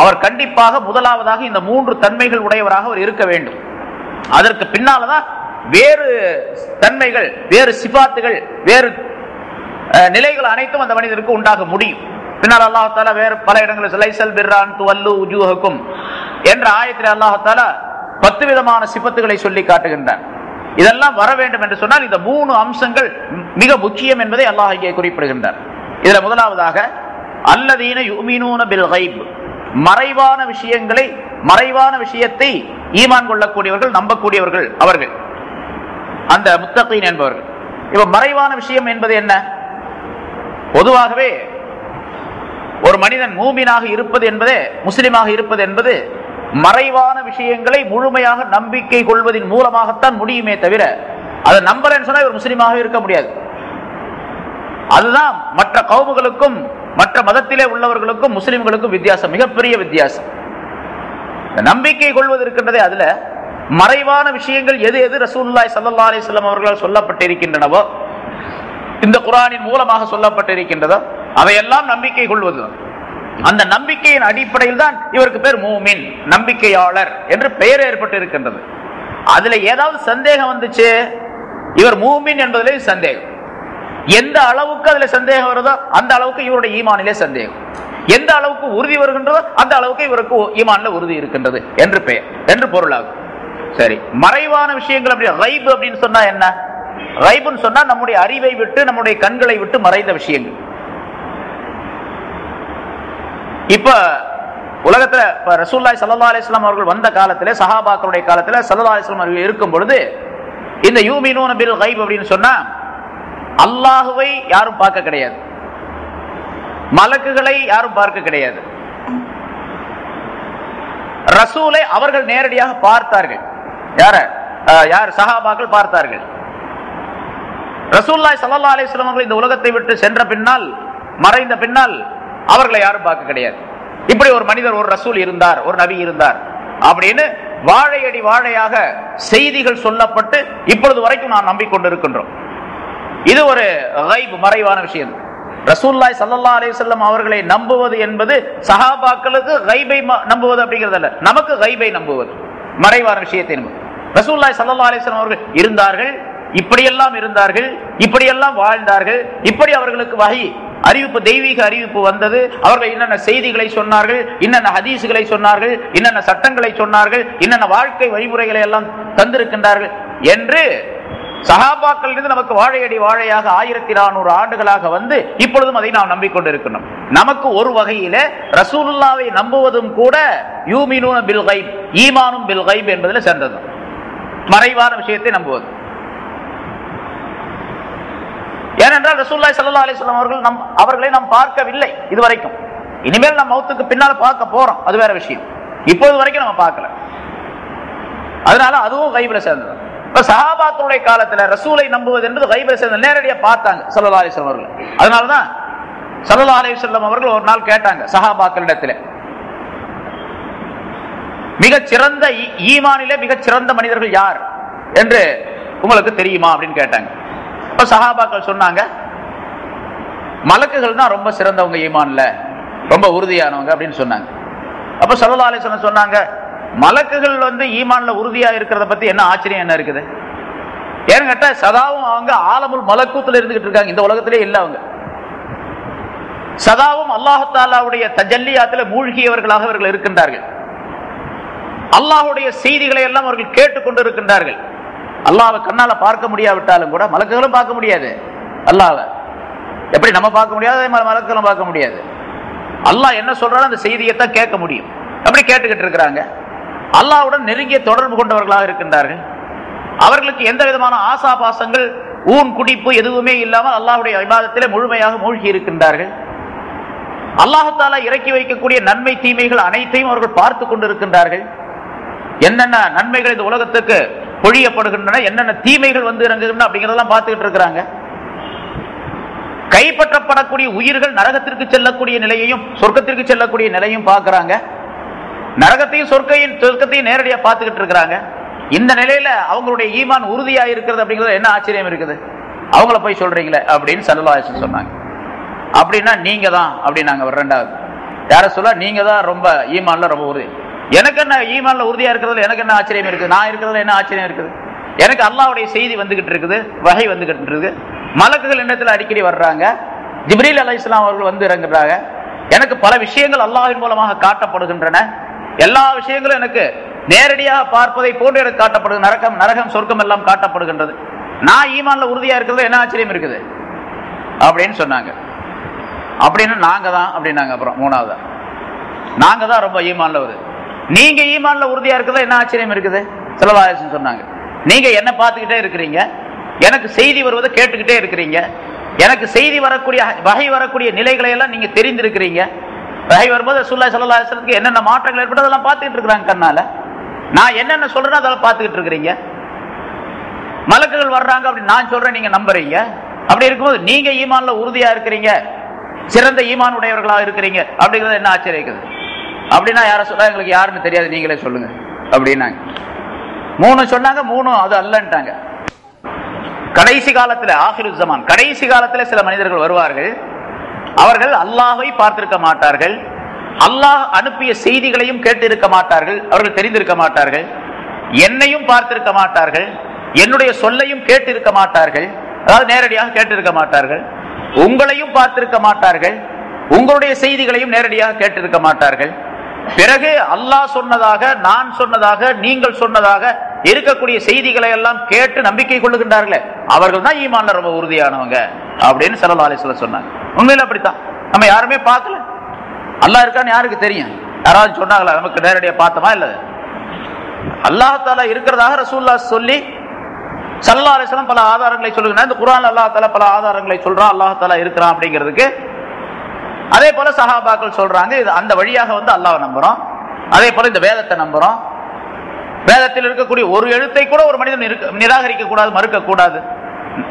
அவர் கண்டிப்பாக முதலாவதாக இந்த மூன்று தன்மைகள் உடையவராக அவர் இருக்க வேண்டும். அதற்கு பின்னால்தான் வேறு தன்மைகள் வேறு சிபாத்துகள் வேறு நிலைகள் அனைத்தும் அந்த மனிதனுக்கு உண்டாக முடியும். பின்னால் அல்லாஹால வேறு பல இடங்களில் சிலைசல் பிர்ரான் துவல்லு உஜூஹக்கும் என்ற ஆயத்தில் அல்லாஹால பத்து விதமான சிபத்துகளை சொல்லி காட்டுகின்றான். இதெல்லாம் வர வேண்டும் என்று சொன்னால் இந்த மூணு அம்சங்கள் மிக முக்கியம் என்பதை அல்லாஹ் இங்கே குறிப்பிடுகின்றார் இதுல முதலாவதாக அல்லதீன யுமினூன பில் ஹைப் மறைவான விஷயங்களை மறைவான விஷயத்தை ஈமான் கொள்ளக்கூடியவர்கள் நம்பக்கூடியவர்கள் அவர்கள். அந்த முத்தகீன் என்பவர்கள். இப்ப மறைவான விஷயம் என்பது என்ன? பொதுவாகவே ஒரு மனிதன் மூமினாக இருப்பது என்பதே முஸ்லிமாக இருப்பது என்பது மறைவான விஷயங்களை முழுமையாக நம்பிக்கை கொள்வதன் மூலமாகத்தான் முடியுமே தவிர அதை நம்பலன்னு சொன்னா இவர் முஸ்லிமாக இருக்க முடியாது. அதுதான் மற்ற கவுமுகளுக்கும் மற்ற மதத்திலே உள்ளவர்களுக்கும் முஸ்லிம்களுக்கும் வித்தியாசம் மிகப்பெரிய வித்தியாசம். நம்பிக்கை கொள்வது இருக்கின்றதே அதுல மறைவான விஷயங்கள் எது எது ரசூல்லாய் சல்லா அலிஸ்லாம் அவர்களால் சொல்லப்பட்டிருக்கின்றனவோ இந்த குரானின் மூலமாக சொல்லப்பட்டிருக்கின்றதோ அவையெல்லாம் நம்பிக்கை கொள்வது. அந்த நம்பிக்கையின் அடிப்படையில் தான் இவருக்கு பேர் மூமின் நம்பிக்கையாளர் என்று பெயர் ஏற்பட்டு இருக்கின்றது அதுல ஏதாவது சந்தேகம் வந்துச்சு? இவர் மூமின் என்பதிலே சந்தேகம். எந்த அளவுக்கு அதுல சந்தேகம் வருதோ அந்த அளவுக்கு இவருடைய ஈமானிலே சந்தேகம். எந்த அளவுக்கு உறுதி வருகின்றதோ அந்த அளவுக்கு இவருக்கு ஈமான்ல உறுதி இருக்கின்றது என்று பெயர் என்று பொருளாகும். சரி மறைவான விஷயங்கள் அப்படி ரைபு அப்படின்னு சொன்னா என்ன? ரைபுன்னு சொன்னா நம்முடைய அறிவை விட்டு நம்முடைய கண்களை விட்டு மறைந்த விஷயங்கள். இப்ப உலகத்துல இப்ப ரசூல்லாய் சல்லா அலிஸ்லாம் அவர்கள் வந்த காலத்துல சஹாபாக்களுடைய காலத்துல சல்லா அலிஸ்லாம் அவர்கள் இருக்கும் பொழுது இந்த யூமினோ பில் கைப் அப்படின்னு சொன்னா அல்லாஹுவை யாரும் பார்க்க கிடையாது. மலக்குகளை யாரும் பார்க்க கிடையாது. ரசூலை அவர்கள் நேரடியாக பார்த்தார்கள். யார? அஹ், யார்? சஹாபாக்கள் பார்த்தார்கள். ரசூல்லாய் சல்லா அலிஸ்லாம் அவர்கள் இந்த உலகத்தை விட்டு சென்ற பின்னால் மறைந்த பின்னால் அவர்களை யாரும் பார்க்க கிடையாது. இப்படி ஒரு மனிதர் ஒரு ரசூல் இருந்தார் ஒரு நபி இருந்தார். அப்படின்னு வாழையடி வாழையாக செய்திகள் சொல்லப்பட்டு இப்பொழுது வரைக்கும் நாம் நம்பிக்கொண்டிருக்கின்றோம். இது ஒரு மறைவான விஷயம். ரசூல்லாய் சல்லல்லா அலைஹி அவர்களை நம்புவது என்பது சஹாபாக்களுக்கு கைபை நம்புவது அப்படிங்கிறது அல்ல. நமக்கு கைபை நம்புவது. மறைவான விஷயத்தை நம்புவது. ரசூல்லாய் சல்லா அலிஸ்லாம் அவர்கள் இருந்தார்கள் இப்படியெல்லாம் இருந்தார்கள் இப்படியெல்லாம் வாழ்ந்தார்கள் இப்படி அவர்களுக்கு வகை அறிவிப்பு தெய்வீக அறிவிப்பு வந்தது. அவர்கள் என்னென்ன செய்திகளை சொன்னார்கள் என்னென்ன ஹதீசுகளை சொன்னார்கள் என்னென்ன சட்டங்களை சொன்னார்கள் என்னென்ன வாழ்க்கை வழிமுறைகளை எல்லாம் தந்திருக்கின்றார்கள் என்று சஹாபாக்கள் இருந்து நமக்கு வாழையடி வாழையாக ஆயிரத்தி நானூறு ஆண்டுகளாக வந்து இப்பொழுதும் அதை நாம் நம்பிக்கொண்டிருக்கணும் நமக்கு ஒரு வகையில ரசூலுல்லாவை நம்புவதும் கூட யூமினூன பில் கைப் ஈமானும் பில் கைப் என்பதில் சேர்ந்தது மறைவான விஷயத்தை நம்புவது. ஏனென்றால் ரசூல்லாய் சல்லா அலிஸ்லாம் அவர்கள் நம் அவர்களை நாம் பார்க்கவில்லை இதுவரைக்கும். இனிமேல் நம்ம மௌத்துக்கு பின்னால் பார்க்க போறோம். அது வேற விஷயம். இப்போது வரைக்கும் நம்ம பார்க்கல. அதனால அதுவும் கைபில சேர்ந்தது. இப்ப சஹாபாத்துடைய காலத்துல ரசூலை நம்புவது என்பது கைபில சேர்ந்த நேரடியா பார்த்தாங்க சல்லா அலிஸ்லாம் அவர்கள். அதனாலதான் சல்லா அலிஸ்லாம் அவர்கள் ஒரு நாள் கேட்டாங்க சஹாபாக்களிடத்துல. மிகச் சிறந்த ஈ- ஈமானிலே மிகச் சிறந்த மனிதர்கள் யார்? என்று உங்களுக்கு தெரியுமா அப்படின்னு கேட்டாங்க. இப்ப சஹாபாக்கள் சொன்னாங்க மலக்குகள் தான் ரொம்ப சிறந்தவங்க ஈமான்ல ரொம்ப உறுதியானவங்க அப்படின்னு சொன்னாங்க. அப்ப சல்லா சொன்னாங்க மலக்குகள் வந்து ஈமான்ல உறுதியா இருக்கிறத பத்தி என்ன ஆச்சரியம் என்ன இருக்குது? ஏன்னு கேட்டா சதாவும் அவங்க ஆலமுல் மலக்கூத்துல இருந்துகிட்டு இருக்காங்க இந்த உலகத்திலே இல்ல அவங்க. சதாவும் அல்லாஹாலாவுடைய தஜல்லியாத்துல மூழ்கியவர்களாக அவர்கள் இருக்கின்றார்கள். அல்லாஹுடைய செய்திகளை எல்லாம் அவர்கள் கேட்டுக்கொண்டு இருக்கின்றார்கள். அல்லாவை கண்ணால பார்க்க முடியாவிட்டாலும் கூட மலக்குகளும் பார்க்க முடியாது. அல்லாவை எப்படி நம்ம பார்க்க முடியாது மலக்குகளும் பார்க்க முடியாது. அல்லாஹ் என்ன சொல்றாலும் அந்த செய்தியை தான் கேட்க முடியும். அப்படி கேட்டுக்கிட்டு இருக்கிறாங்க. அல்லாஹ்வுடன் நெருங்கிய தொடர்பு கொண்டவர்களாக இருக்கின்றார்கள். அவர்களுக்கு எந்த விதமான ஆசா பாசங்கள் ஊன் குடிப்பு எதுவுமே இல்லாமல் அல்லாஹுடைய விவாதத்திலே முழுமையாக மூழ்கி இருக்கின்றார்கள். அல்லாஹாலா இறக்கி வைக்கக்கூடிய நன்மை தீமைகள் அனைத்தையும் அவர்கள் பார்த்து கொண்டிருக்கின்றார்கள். என்னென்ன நன்மைகள் இந்த உலகத்துக்கு பொழியப்படுகின்றன என்னென்ன தீமைகள் வந்து இறங்குகின்றன அப்படிங்கறதெல்லாம் பார்த்துக்கிட்டு இருக்கிறாங்க. கைப்பற்றப்படக்கூடிய உயிர்கள் நரகத்திற்கு செல்லக்கூடிய நிலையையும் சொர்க்கத்திற்கு செல்லக்கூடிய நிலையும் பார்க்குறாங்க. நரகத்தையும் சொர்க்கையும் சொர்க்கத்தையும் நேரடியாக பார்த்துக்கிட்டு இருக்கிறாங்க. இந்த நிலையில அவங்களுடைய ஈமான் உறுதியாக இருக்கிறது அப்படிங்கிறது என்ன ஆச்சரியம் இருக்குது? அவங்கள போய் சொல்றீங்களே அப்படின்னு சல்லல்லாஹு சொன்னாங்க. அப்படின்னா நீங்க தான் அப்படின்னாங்க ஒரு ரெண்டாவது யார சொல்ல? நீங்க தான் ரொம்ப ஈமான்ல ரொம்ப உறுதி. எனக்கு என்ன ஈமான்ல உறுதியா இருக்கிறதுல எனக்கு என்ன ஆச்சரியம் இருக்குது? நான் இருக்கிறதுல என்ன ஆச்சரியம் இருக்குது? எனக்கு அல்லாவுடைய செய்தி வந்துகிட்டு இருக்குது வகை வந்துகிட்டு இருக்குது. மலக்குகள் எண்ணத்துல அடிக்கடி வர்றாங்க? ஜிப்ரீல் அலி இஸ்லாம் அவர்கள் வந்து இறங்குறாங்க. எனக்கு பல விஷயங்கள் அல்லாஹின் மூலமாக காட்டப்படுகின்றன. எல்லா விஷயங்களும் எனக்கு நேரடியாக பார்ப்பதை போன்று எனக்கு காட்டப்படுது. நரகம் நரகம் சொர்க்கம் எல்லாம் காட்டப்படுகின்றது. நான் ஈமான்ல உறுதியா இருக்கிறது என்ன ஆச்சரியம் இருக்குது? அப்படின்னு சொன்னாங்க. அப்படின்னு நாங்க தான் அப்படின்னாங்க அப்புறம் மூணாவது. நாங்க தான் ரொம்ப ஈமான்ல வருது நீங்க ஈமான்ல உறுதியா இருக்கிறது என்ன ஆச்சரியம் இருக்குது? செலவாயசன் சொன்னாங்க. நீங்க என்ன பார்த்துக்கிட்டே இருக்கிறீங்க. எனக்கு செய்தி வருவதை கேட்டுக்கிட்டே இருக்கிறீங்க. எனக்கு செய்தி வரக்கூடிய வகை வரக்கூடிய நிலைகளை எல்லாம் நீங்க தெரிந்திருக்கிறீங்க. வகை வரும்போது சுல்லா சல்லாஹத்துக்கு என்னென்ன மாற்றங்கள் ஏற்பட்டு அதெல்லாம் பார்த்துக்கிட்டு இருக்கிறாங்க கண்ணால. நான் என்னென்ன சொல்றேன் அதெல்லாம் பார்த்துக்கிட்டு இருக்கிறீங்க. மலக்குகள் வர்றாங்க அப்படின்னு நான் சொல்றேன் நீங்க நம்புறீங்க. அப்படி இருக்கும்போது நீங்க ஈமான்ல உறுதியா இருக்கிறீங்க. சிறந்த ஈமான் உடையவர்களாக இருக்கிறீங்க. அப்படிங்கிறது என்ன ஆச்சரியம் இருக்குது? அப்படின்னா யார சொல்ல எங்களுக்கு யாருன்னு தெரியாது நீங்களே சொல்லுங்க. அப்படின்னாங்க. மூணு சொன்னாங்க மூணும் அது அல்லன்ட்டாங்க. கடைசி காலத்துல ஆஹிரு ஜமான் கடைசி காலத்துல சில மனிதர்கள் வருவார்கள். அவர்கள் அல்லாஹை பார்த்திருக்க மாட்டார்கள். அல்லாஹ் அனுப்பிய செய்திகளையும் கேட்டிருக்க மாட்டார்கள். அவர்கள் தெரிந்திருக்க மாட்டார்கள். என்னையும் பார்த்திருக்க மாட்டார்கள். என்னுடைய சொல்லையும் கேட்டிருக்க மாட்டார்கள். அதாவது நேரடியாக கேட்டிருக்க மாட்டார்கள். உங்களையும் பார்த்திருக்க மாட்டார்கள். உங்களுடைய செய்திகளையும் நேரடியாக கேட்டிருக்க மாட்டார்கள். பிறகு அல்லாஹ் சொன்னதாக நான் சொன்னதாக நீங்கள் சொன்னதாக இருக்கக்கூடிய செய்திகளை எல்லாம் கேட்டு நம்பிக்கை கொள்ளுகின்றார்களே. அவர்கள் தான் ஈமான்ல ரொம்ப உறுதியானவங்க அப்படின்னு சல்லா அலிஸ்ல சொன்னாங்க. உண்மையில அப்படித்தான். நம்ம யாருமே பார்க்கல. அல்லாஹ் இருக்கான்னு யாருக்கு தெரியும்? யாராவது சொன்னாங்களா? நமக்கு நேரடியாக பார்த்தோமா இல்லை? அல்லாஹால இருக்கிறதாக ரசூல்லா சொல்லி சல்லா அலிஸ்லாம் பல ஆதாரங்களை சொல்லுங்க இந்த குரான் அல்லா தால பல ஆதாரங்களை சொல்றான். அல்லாஹால இருக்கிறான் அப்படிங்கிறதுக்கு அதே போல சஹாபாக்கள் சொல்றாங்க இது அந்த வழியாக வந்து அல்லாவை நம்புறோம் அதே போல இந்த வேதத்தை நம்புறோம் வேதத்தில் இருக்கக்கூடிய ஒரு எழுத்தை கூட ஒரு மனிதன் இருக்க- நிராகரிக்க கூடாது மறுக்க கூடாது.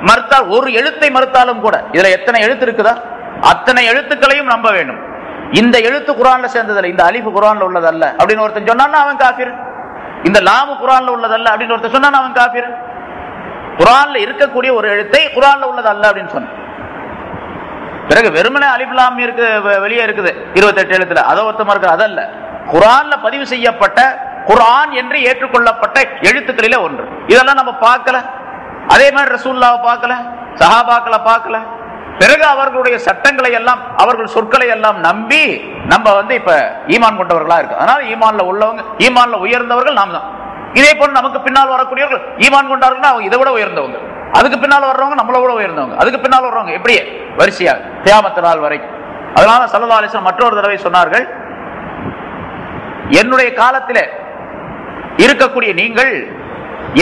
மறுத்தால் ஒரு எழுத்தை மறுத்தாலும் கூட இதுல எத்தனை எழுத்து இருக்குதா? அத்தனை எழுத்துக்களையும் நம்ப வேண்டும். இந்த எழுத்து குரான்ல சேர்ந்ததில்லை இந்த அலிஃபு குரான்ல உள்ளதல்ல அப்படின்னு ஒருத்தன் சொன்னான்னா அவன் காஃபிர். இந்த லாமு குரான்ல உள்ளதல்ல அப்படின்னு ஒருத்தன் சொன்னான்னா அவன் காஃபிர். குரான்ல இருக்கக்கூடிய ஒரு எழுத்தை குரான்ல உள்ளது அல்ல அப்படின்னு சொன்ன பிறகு வெறுமனே அலிப்லாம் இருக்கு வெளியே இருக்குது. இருபத்தெட்டு எழுத்துல. அதை ஒருத்தமா இருக்கிற அதல்ல. குரான்ல பதிவு செய்யப்பட்ட குரான் என்று ஏற்றுக்கொள்ளப்பட்ட எழுத்துக்களிலே ஒன்று. இதெல்லாம் நம்ம பார்க்கல. அதே மாதிரி ரசூல்லாவை பார்க்கல சஹாபாக்களை பார்க்கல. பிறகு அவர்களுடைய சட்டங்களை எல்லாம் அவர்கள் சொற்களை எல்லாம் நம்பி நம்ம வந்து இப்ப ஈமான் கொண்டவர்களா இருக்கு அதனால ஈமான்ல உள்ளவங்க ஈமான்ல உயர்ந்தவர்கள் நாம் தான் இதே போல நமக்கு பின்னால் வரக்கூடியவர்கள் ஈமான் கொண்டார்கள் அவங்க இதை விட உயர்ந்தவங்க. அதுக்கு பின்னால் வர்றவங்க நம்மளை விட உயர்ந்தவங்க. அதுக்கு பின்னால் வர்றவங்க எப்படியே வரிசையாக தியாமத்து நாள் வரைக்கும் அதனால சல்லா அலிஸ்லாம் மற்றொரு தடவை சொன்னார்கள் என்னுடைய காலத்திலே இருக்கக்கூடிய நீங்கள்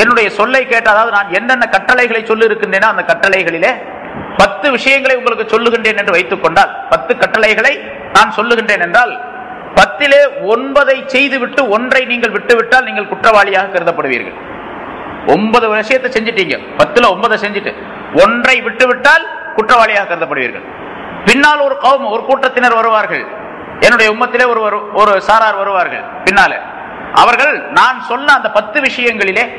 என்னுடைய சொல்லை கேட்ட அதாவது நான் என்னென்ன கட்டளைகளை சொல்லி இருக்கின்றேனோ அந்த கட்டளைகளிலே பத்து விஷயங்களை உங்களுக்கு சொல்லுகின்றேன் என்று வைத்துக் கொண்டால் பத்து கட்டளைகளை நான் சொல்லுகின்றேன் என்றால் பத்திலே ஒன்பதை செய்துவிட்டு ஒன்றை நீங்கள் விட்டுவிட்டால் நீங்கள் குற்றவாளியாக கருதப்படுவீர்கள். ஒன்பது விஷயத்தை செஞ்சிட்டீங்க. பத்துல ஒன்பதை செஞ்சுட்டு. ஒன்றை விட்டுவிட்டால் குற்றவாளியாக கருதப்படுவீர்கள். பின்னால் ஒரு கௌம் ஒரு கூட்டத்தினர் வருவார்கள். என்னுடைய உம்மத்திலே ஒரு ஒரு- ஒரு சாரார் வருவார்கள். பின்னால. அவர்கள் நான் சொன்ன அந்த பத்து விஷயங்களிலே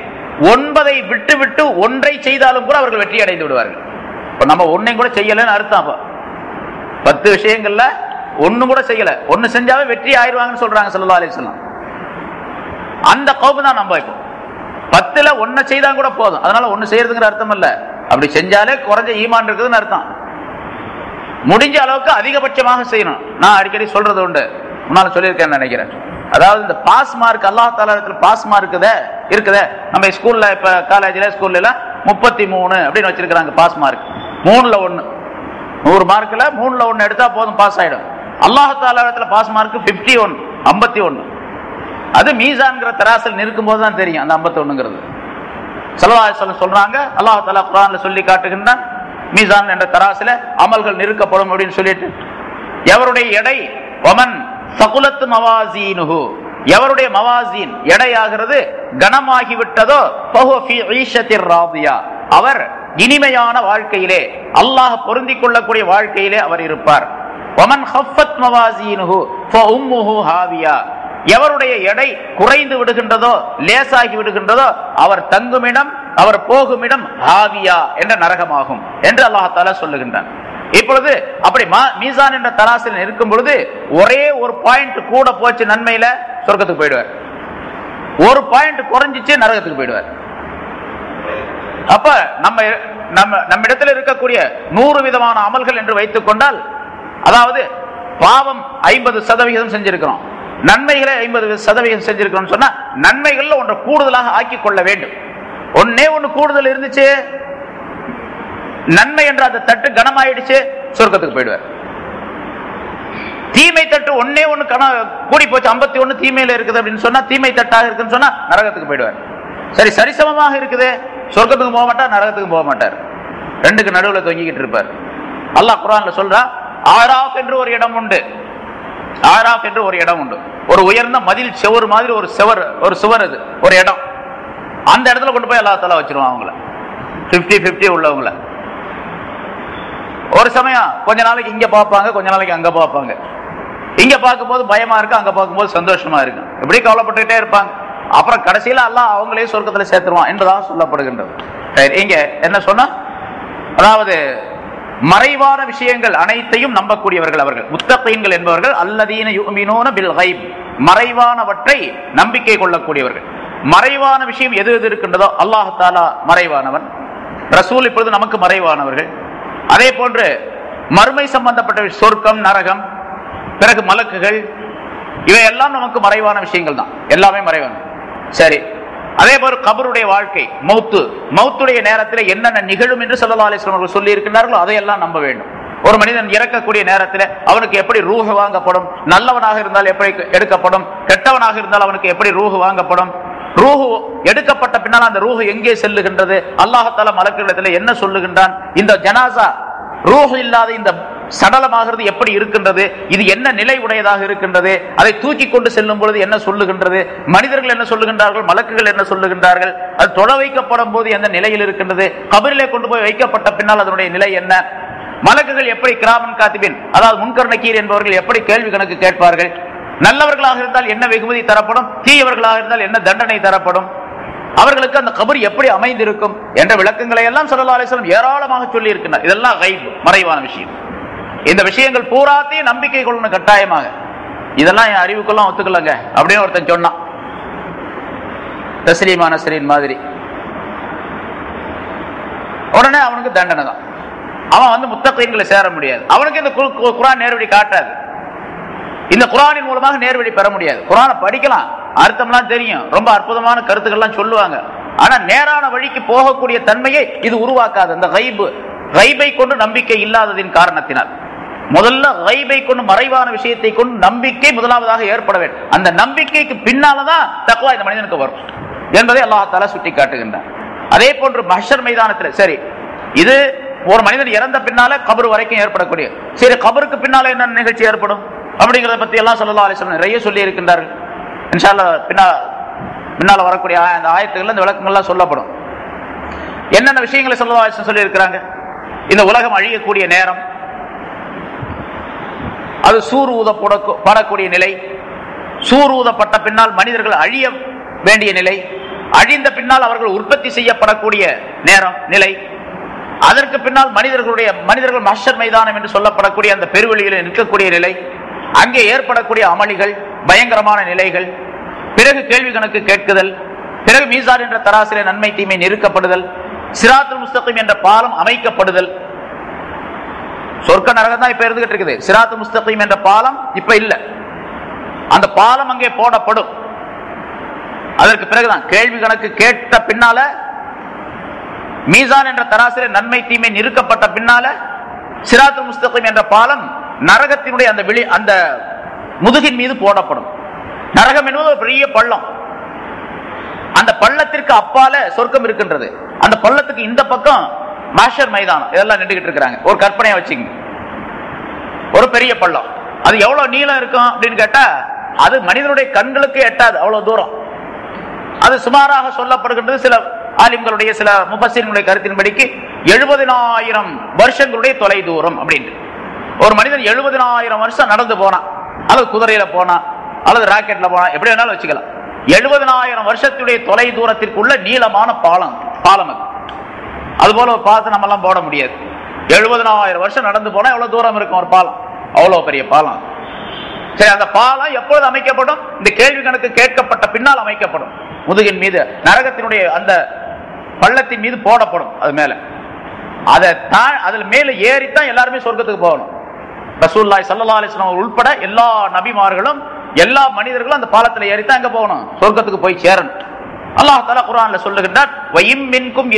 ஒன்பதை விட்டு விட்டு ஒன்றை செய்தாலும் கூட அவர்கள் வெற்றி அடைந்து விடுவார்கள். இப்ப நம்ம ஒன்னையும் கூட செய்யலன்னு அர்த்தம் பத்து விஷயங்கள்ல ஒண்ணு கூட செய்யல. ஒன்னு செஞ்சாவே வெற்றி ஆயிடுவாங்கன்னு சொல்றாங்க ஸல்லல்லாஹு அலைஹி அந்த கோபம் தான் நம்ம இப்போ. பத்துல ஒன்ன செய்தா கூட போதும். அதனால ஒண்ணு செய்யறதுங்கிற அர்த்தம் இல்ல. அப்படி செஞ்சாலே குறைஞ்ச ஈமான் இருக்குதுன்னு அர்த்தம். முடிஞ்ச அளவுக்கு அதிகபட்சமாக செய்யணும். நான் அடிக்கடி சொல்றது உண்டு. முன்னால சொல்லியிருக்கேன்னு நினைக்கிறேன். அதாவது இந்த பாஸ் மார்க் அல்லா தாலத்தில் பாஸ் மார்க்குத இருக்குதே நம்ம ஸ்கூல்ல இப்ப காலேஜ்ல ஸ்கூல்ல எல்லாம் முப்பத்தி மூணு அப்படின்னு வச்சிருக்காங்க பாஸ் மார்க் மூணுல ஒண்ணு. நூறு மார்க்ல மூணுல ஒண்ணு எடுத்தா போதும் பாஸ் ஆயிடும். அல்லாஹ் தாலா பாஸ் மார்க் பிப்டி ஒன் ஐம்பத்தி ஒன்று அது மீசான்கிற தராசில் நிற்கும் போது தான் தெரியும் அந்த 51ங்கிறது சல்லல்லாஹு அலைஹி சொல்றாங்க அல்லாஹ் தஆலா சொல்லி காட்டுகின்றான் மீசான் என்ற தராசில அமல்கள் நிறுக்கப்படும் அப்படின்னு சொல்லிட்டு. எவருடைய எடை? ஒமன் சகுலத்து மவாசீனுஹு எவருடைய மவாசீன் எடையாகிறது கனமாகி விட்டதோ ஃபஹுவ அவர் இனிமையான வாழ்க்கையிலே அல்லாஹ் பொருந்திக் கொள்ளக்கூடிய வாழ்க்கையிலே அவர் இருப்பார். ஒமன் ஹஃபத் மவாசீனுஹு ஹாவியா. எவருடைய எடை குறைந்து விடுகின்றதோ லேசாகி விடுகின்றதோ அவர் தங்குமிடம் அவர் போகுமிடம் ஹாவியா என்ற நரகமாகும் என்று அல்லாஹால சொல்லுகின்றான். இப்பொழுது அப்படி மீசான் என்ற தராசில் இருக்கும் பொழுது ஒரே ஒரு பாயிண்ட் கூட போச்சு நன்மையில சொர்க்கத்துக்கு போயிடுவார். ஒரு பாயிண்ட் குறைஞ்சிச்சு நரகத்துக்கு போயிடுவார். அப்ப நம்ம நம்ம நம்மிடத்தில் இருக்கக்கூடிய நூறு விதமான அமல்கள் என்று வைத்துக் கொண்டால் அதாவது பாவம் ஐம்பது சதவிகிதம் செஞ்சிருக்கிறோம். நன்மைகளை ஐம்பது சதவீதம் செஞ்சிருக்கிறோம் சொன்னா நன்மைகள்ல ஒன்றை கூடுதலாக ஆக்கி கொள்ள வேண்டும். ஒன்னே ஒன்று கூடுதல் இருந்துச்சு நன்மை என்ற அந்த தட்டு கனமாயிடுச்சு சொர்க்கத்துக்கு போயிடுவார். தீமை தட்டு ஒன்னே ஒன்று கன கூடி போச்சு ஐம்பத்தி ஒன்று தீமையில இருக்குது அப்படின்னு சொன்னா தீமை தட்டாக இருக்குன்னு சொன்னா நரகத்துக்கு போயிடுவார். சரி சரிசமமாக இருக்குது சொர்க்கத்துக்கு போக மாட்டார் நரகத்துக்கு போக மாட்டார். ரெண்டுக்கு நடுவில் தொங்கிக்கிட்டு இருப்பார். அல்லாஹ் குர்ஆன்ல சொல்றா ஆராஃப் என்று ஒரு இடம் உண்டு. ஆராஃப் என்று ஒரு இடம் உண்டு. ஒரு உயர்ந்த மதில் செவர் மாதிரி ஒரு செவர் ஒரு சுவர் அது ஒரு இடம். அந்த இடத்துல கொண்டு போய் அல்லா தலா வச்சிருவான் அவங்கள. 50 50 உள்ளவங்கள. ஒரு சமயம் கொஞ்ச நாளைக்கு இங்க பார்ப்பாங்க கொஞ்ச நாளைக்கு அங்க பார்ப்பாங்க. இங்க பார்க்கும்போது பயமா இருக்கு அங்க பார்க்கும்போது சந்தோஷமா இருக்கும் இப்படி கவலைப்பட்டுட்டே இருப்பாங்க. அப்புறம் கடைசியில எல்லாம் அவங்களே சொர்க்கத்துல சேர்த்துருவான் என்றுதான் சொல்லப்படுகின்றது. சரி, இங்க என்ன சொன்னா? அதாவது மறைவான விஷயங்கள் அனைத்தையும் நம்பக்கூடியவர்கள் அவர்கள். முத்தகைன்கள் என்பவர்கள் அல்லதீன யுமினூன பில் ஹைப் மறைவானவற்றை நம்பிக்கை கொள்ளக்கூடியவர்கள். மறைவான விஷயம் எது எது இருக்கின்றதோ அல்லாஹ் தாலா மறைவானவன். ரசூல் இப்பொழுது நமக்கு மறைவானவர்கள். அதே போன்று மறுமை சம்பந்தப்பட்ட சொர்க்கம் நரகம் பிறகு மலக்குகள் இவையெல்லாம் நமக்கு மறைவான விஷயங்கள் தான். எல்லாமே மறைவான சரி. அதே போல கபருடைய வாழ்க்கை மௌத்து. மௌத்துடைய நேரத்தில் என்னென்ன நிகழும் என்று சொல்லலா அலிஸ்லாம் அவர்கள் சொல்லி இருக்கின்றார்களோ அதையெல்லாம் நம்ப வேண்டும். ஒரு மனிதன் இறக்கக்கூடிய நேரத்தில் அவனுக்கு எப்படி ரூஹு வாங்கப்படும் நல்லவனாக இருந்தால் எப்படி எடுக்கப்படும் கெட்டவனாக இருந்தால் அவனுக்கு எப்படி ரூஹு வாங்கப்படும்? ரூஹு எடுக்கப்பட்ட பின்னால் அந்த ரூஹு எங்கே செல்லுகின்றது? அல்லாஹால மலக்கிடத்தில் என்ன சொல்லுகின்றான்? இந்த ஜனாசா ரூஹு இல்லாத இந்த சடலமாகிறது எப்படி இருக்கின்றது? இது என்ன நிலை உடையதாக இருக்கின்றது? அதை தூக்கி கொண்டு செல்லும் பொழுது என்ன சொல்லுகின்றது? மனிதர்கள் என்ன சொல்லுகின்றார்கள்? மலக்குகள் என்ன சொல்லுகின்றார்கள்? அது தொட வைக்கப்படும் போது எந்த நிலையில் இருக்கின்றது? கபரிலே கொண்டு போய் வைக்கப்பட்ட பின்னால் அதனுடைய நிலை என்ன? மலக்குகள் எப்படி கிராமன் காத்திபின்? அதாவது முன்கர்ணக்கீர் என்பவர்கள் எப்படி கேள்வி கணக்கு கேட்பார்கள்? நல்லவர்களாக இருந்தால் என்ன வெகுமதி தரப்படும்? தீயவர்களாக இருந்தால் என்ன தண்டனை தரப்படும்? அவர்களுக்கு அந்த கபர் எப்படி அமைந்திருக்கும்? என்ற விளக்கங்களை எல்லாம் சல்லா ஏராளமாக சொல்லி இருக்கின்றனர் இதெல்லாம் மறைவான விஷயம். இந்த விஷயங்கள் பூராத்தையும் நம்பிக்கை கொள்ளணும் கட்டாயமாக. இதெல்லாம் என் அறிவுக்கெல்லாம் ஒத்துக்கலங்க. அப்படின்னு ஒருத்தன் சொன்னான். தஸ்லீமா நஸ்ரீன் மாதிரி. உடனே அவனுக்கு தண்டனை தான். அவன் வந்து முத்தகைன்களை சேர முடியாது. அவனுக்கு இந்த குரான் நேர்வழி காட்டாது. இந்த குரானின் மூலமாக நேர்வழி பெற முடியாது. குரானை படிக்கலாம். அர்த்தம்லாம் தெரியும். ரொம்ப அற்புதமான கருத்துக்கள்லாம் சொல்லுவாங்க. ஆனா நேரான வழிக்கு போகக்கூடிய தன்மையை இது உருவாக்காது. அந்த கைபு கைபை கொண்டு நம்பிக்கை இல்லாததின் காரணத்தினால். முதல்ல கைபை கொண்டு மறைவான விஷயத்தை கொண்டு நம்பிக்கை முதலாவதாக ஏற்பட வேண்டும். அந்த நம்பிக்கைக்கு பின்னாலதான் தக்குவா இந்த மனிதனுக்கு வரும். என்பதை அல்லாஹால சுட்டி காட்டுகின்றார் அதே போன்று மஹர் மைதானத்தில் சரி இது ஒரு மனிதன் இறந்த பின்னால கபர் வரைக்கும் ஏற்படக்கூடிய சரி கபருக்கு பின்னால என்ன நிகழ்ச்சி ஏற்படும்? அப்படிங்கிறத பத்தி எல்லாம் சொல்லலாம் அலிஸ்லாம் நிறைய சொல்லி இருக்கின்றார்கள். இன்ஷால்லா பின்னா பின்னால வரக்கூடிய ஆய- அந்த ஆயத்துகள் இந்த விளக்கங்கள்லாம் சொல்லப்படும். என்னென்ன விஷயங்களை சொல்லலாம் சொல்லி இருக்கிறாங்க இந்த உலகம் அழியக்கூடிய நேரம் அது சூர் ஊத படக்கூடிய நிலை. சூர் ஊதப்பட்ட பின்னால் மனிதர்கள் அழிய வேண்டிய நிலை. அழிந்த பின்னால் அவர்கள் உற்பத்தி செய்யப்படக்கூடிய நேரம் நிலை. அதற்கு பின்னால் மனிதர்களுடைய மனிதர்கள் மஷர் மைதானம் என்று சொல்லப்படக்கூடிய அந்த பெருவெளியில் நிற்கக்கூடிய நிலை. அங்கே ஏற்படக்கூடிய அமளிகள் பயங்கரமான நிலைகள். பிறகு கேள்வி கணக்கு கேட்குதல். பிறகு மீசார் என்ற தராசிலே நன்மை தீமை நெருக்கப்படுதல். சிராத்துல் முஸ்தகிம் என்ற பாலம் அமைக்கப்படுதல். சொர்க்க நரகம் தான் இப்ப இருந்துகிட்டு இருக்குது. சிராத்து முஸ்தகீம் என்ற பாலம் இப்ப இல்ல. அந்த பாலம் அங்கே போடப்படும். அதற்கு பிறகுதான் கேள்வி கணக்கு கேட்ட பின்னால மீசான் என்ற தராசிரியர் நன்மை தீமை நிறுக்கப்பட்ட பின்னால சிராத்து முஸ்தகீம் என்ற பாலம் நரகத்தினுடைய அந்த விழி அந்த முதுகின் மீது போடப்படும். நரகம் என்பது ஒரு பெரிய பள்ளம். அந்த பள்ளத்திற்கு அப்பால சொர்க்கம் இருக்கின்றது. அந்த பள்ளத்துக்கு இந்த பக்கம் மாஷர் மைதானம் இதெல்லாம் நின்றுகிட்டு இருக்கிறாங்க. ஒரு கற்பனையை வச்சுங்க. ஒரு பெரிய பள்ளம். அது எவ்வளவு நீளம் இருக்கும் அப்படின்னு கேட்டா அது மனிதனுடைய கண்களுக்கு எட்டாது அவ்வளவு தூரம். அது சுமாராக சொல்லப்படுகின்றது சில ஆலிம்களுடைய சில முபசீன்களுடைய கருத்தின்படிக்கு எழுபதினாயிரம் வருஷங்களுடைய தொலை தூரம் அப்படின்ட்டு. ஒரு மனிதன் எழுபதினாயிரம் வருஷம் நடந்து போனான் அல்லது குதிரையில போனா அல்லது ராக்கெட்ல போனா எப்படி வேணாலும் வச்சுக்கலாம். எழுபதினாயிரம் வருஷத்துடைய தொலை தூரத்திற்குள்ள நீளமான பாலம் பாலம் அது. அது போல ஒரு பாலத்தை நம்ம எல்லாம் போட முடியாது. எழுபதனாயிரம் வருஷம் நடந்து போனா எவ்வளவு தூரம் இருக்கும் ஒரு பாலம்? அவ்வளவு பெரிய பாலம். சரி அந்த பாலம் எப்பொழுது அமைக்கப்படும்? இந்த கேள்வி கணக்கு கேட்கப்பட்ட பின்னால் அமைக்கப்படும். முதுகின் மீது நரகத்தினுடைய அந்த பள்ளத்தின் மீது போடப்படும் அது மேல. அதை தான் அதில் மேல ஏறித்தான் எல்லாருமே சொர்க்கத்துக்கு போகணும். ரசூல்லாய் சல்லா அலிஸ்லாம் உள்பட எல்லா நபிமார்களும் எல்லா மனிதர்களும் அந்த பாலத்தில் ஏறித்தான் எங்க போகணும். சொர்க்கத்துக்கு போய் சேரணும். அல்லாஹ் தலா குரான்ல சொல்லுகின்றார்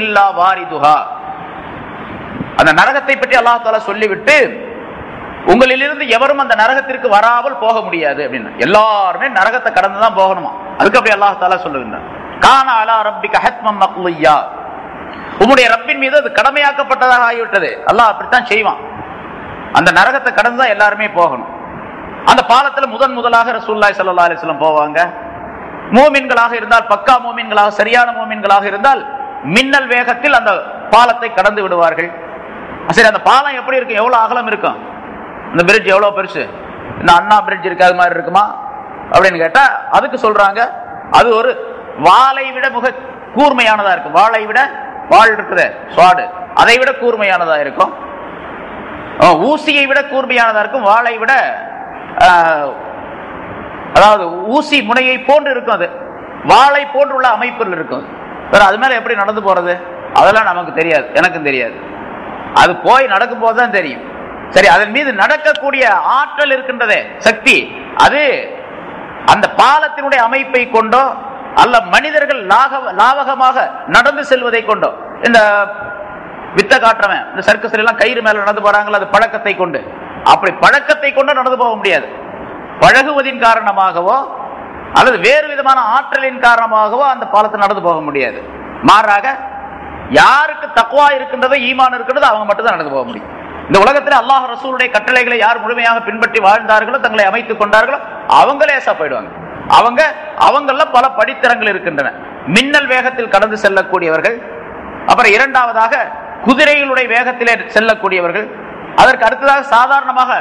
இல்லா வாரிதுஹா. அந்த நரகத்தை பற்றி அல்லாஹ் தாலா சொல்லிவிட்டு உங்களிலிருந்து எவரும் அந்த நரகத்திற்கு வராமல் போக முடியாது. அப்படின்னு. எல்லாருமே நரகத்தை கடந்து தான் போகணுமா? அதுக்கு அப்படி அல்லாஹ் தாலா சொல்லுகின்றார் கானா அலா ரப்பிக ஹத்மம் மக்லுய்யா உங்களுடைய ரப்பின் மீது அது கடமையாக்கப்பட்டதாக ஆகிவிட்டது. அல்லாஹ் அப்படித்தான் செய்வான். அந்த நரகத்தை கடந்து தான் எல்லாருமே போகணும். அந்த பாலத்துல முதன் முதலாக ரசூல்லாய் சல்லா அலிஸ்லம் போவாங்க. மூமின்களாக இருந்தால் பக்கா மூமின்களாக சரியான மூமின்களாக இருந்தால் மின்னல் வேகத்தில் அந்த பாலத்தை கடந்து விடுவார்கள். சரி அந்த பாலம் எப்படி இருக்கும்? எவ்வளவு அகலம் இருக்கும்? இந்த பிரிட்ஜ் எவ்வளவு பெருசு? இந்த அண்ணா பிரிட்ஜ் இருக்கு? அது மாதிரி இருக்குமா? அப்படின்னு கேட்டா அதுக்கு சொல்றாங்க அது ஒரு வாளை விட மிக கூர்மையானதா இருக்கும். வாளை விட வாழ் இருக்குது சுவாடு அதை விட கூர்மையானதா இருக்கும். ஊசியை விட கூர்மையானதா இருக்கும். வாளை விட அதாவது ஊசி முனையை போன்று இருக்கும் அது. வாழை போன்றுள்ள அமைப்பில் இருக்கும். வேற அது மேல எப்படி நடந்து போறது? அதெல்லாம் நமக்கு தெரியாது. எனக்கும் தெரியாது. அது போய் நடக்கும் தான் தெரியும். சரி அதன் மீது நடக்கக்கூடிய ஆற்றல் இருக்கின்றதே சக்தி அது அந்த பாலத்தினுடைய அமைப்பை கொண்டோ அல்ல மனிதர்கள் லாக- லாவகமாக நடந்து செல்வதை கொண்டோ இந்த வித்த காட்டுறவன் இந்த சர்க்கஸ் எல்லாம் கயிறு மேல நடந்து போறாங்களா அது பழக்கத்தை கொண்டு. அப்படி பழக்கத்தை கொண்டு நடந்து போக முடியாது. பழகுவதின் காரணமாகவோ அல்லது வேறு விதமான ஆற்றலின் காரணமாகவோ அந்த பாலத்தை நடந்து போக முடியாது. மாறாக யாருக்கு தக்குவா இருக்கின்றதோ ஈமான் இருக்கின்றதோ அவங்க மட்டும்தான் நடந்து போக முடியும். இந்த உலகத்தில் அல்லாஹ் ரசூலுடைய கட்டளைகளை யார் முழுமையாக பின்பற்றி வாழ்ந்தார்களோ தங்களை அமைத்துக் கொண்டார்களோ அவங்க லேசா போயிடுவாங்க. அவங்க அவங்கள பல படித்தரங்கள் இருக்கின்றன. மின்னல் வேகத்தில் கடந்து செல்லக்கூடியவர்கள் அப்புறம் இரண்டாவதாக குதிரைகளுடைய வேகத்திலே செல்லக்கூடியவர்கள் அதற்கு அடுத்ததாக சாதாரணமாக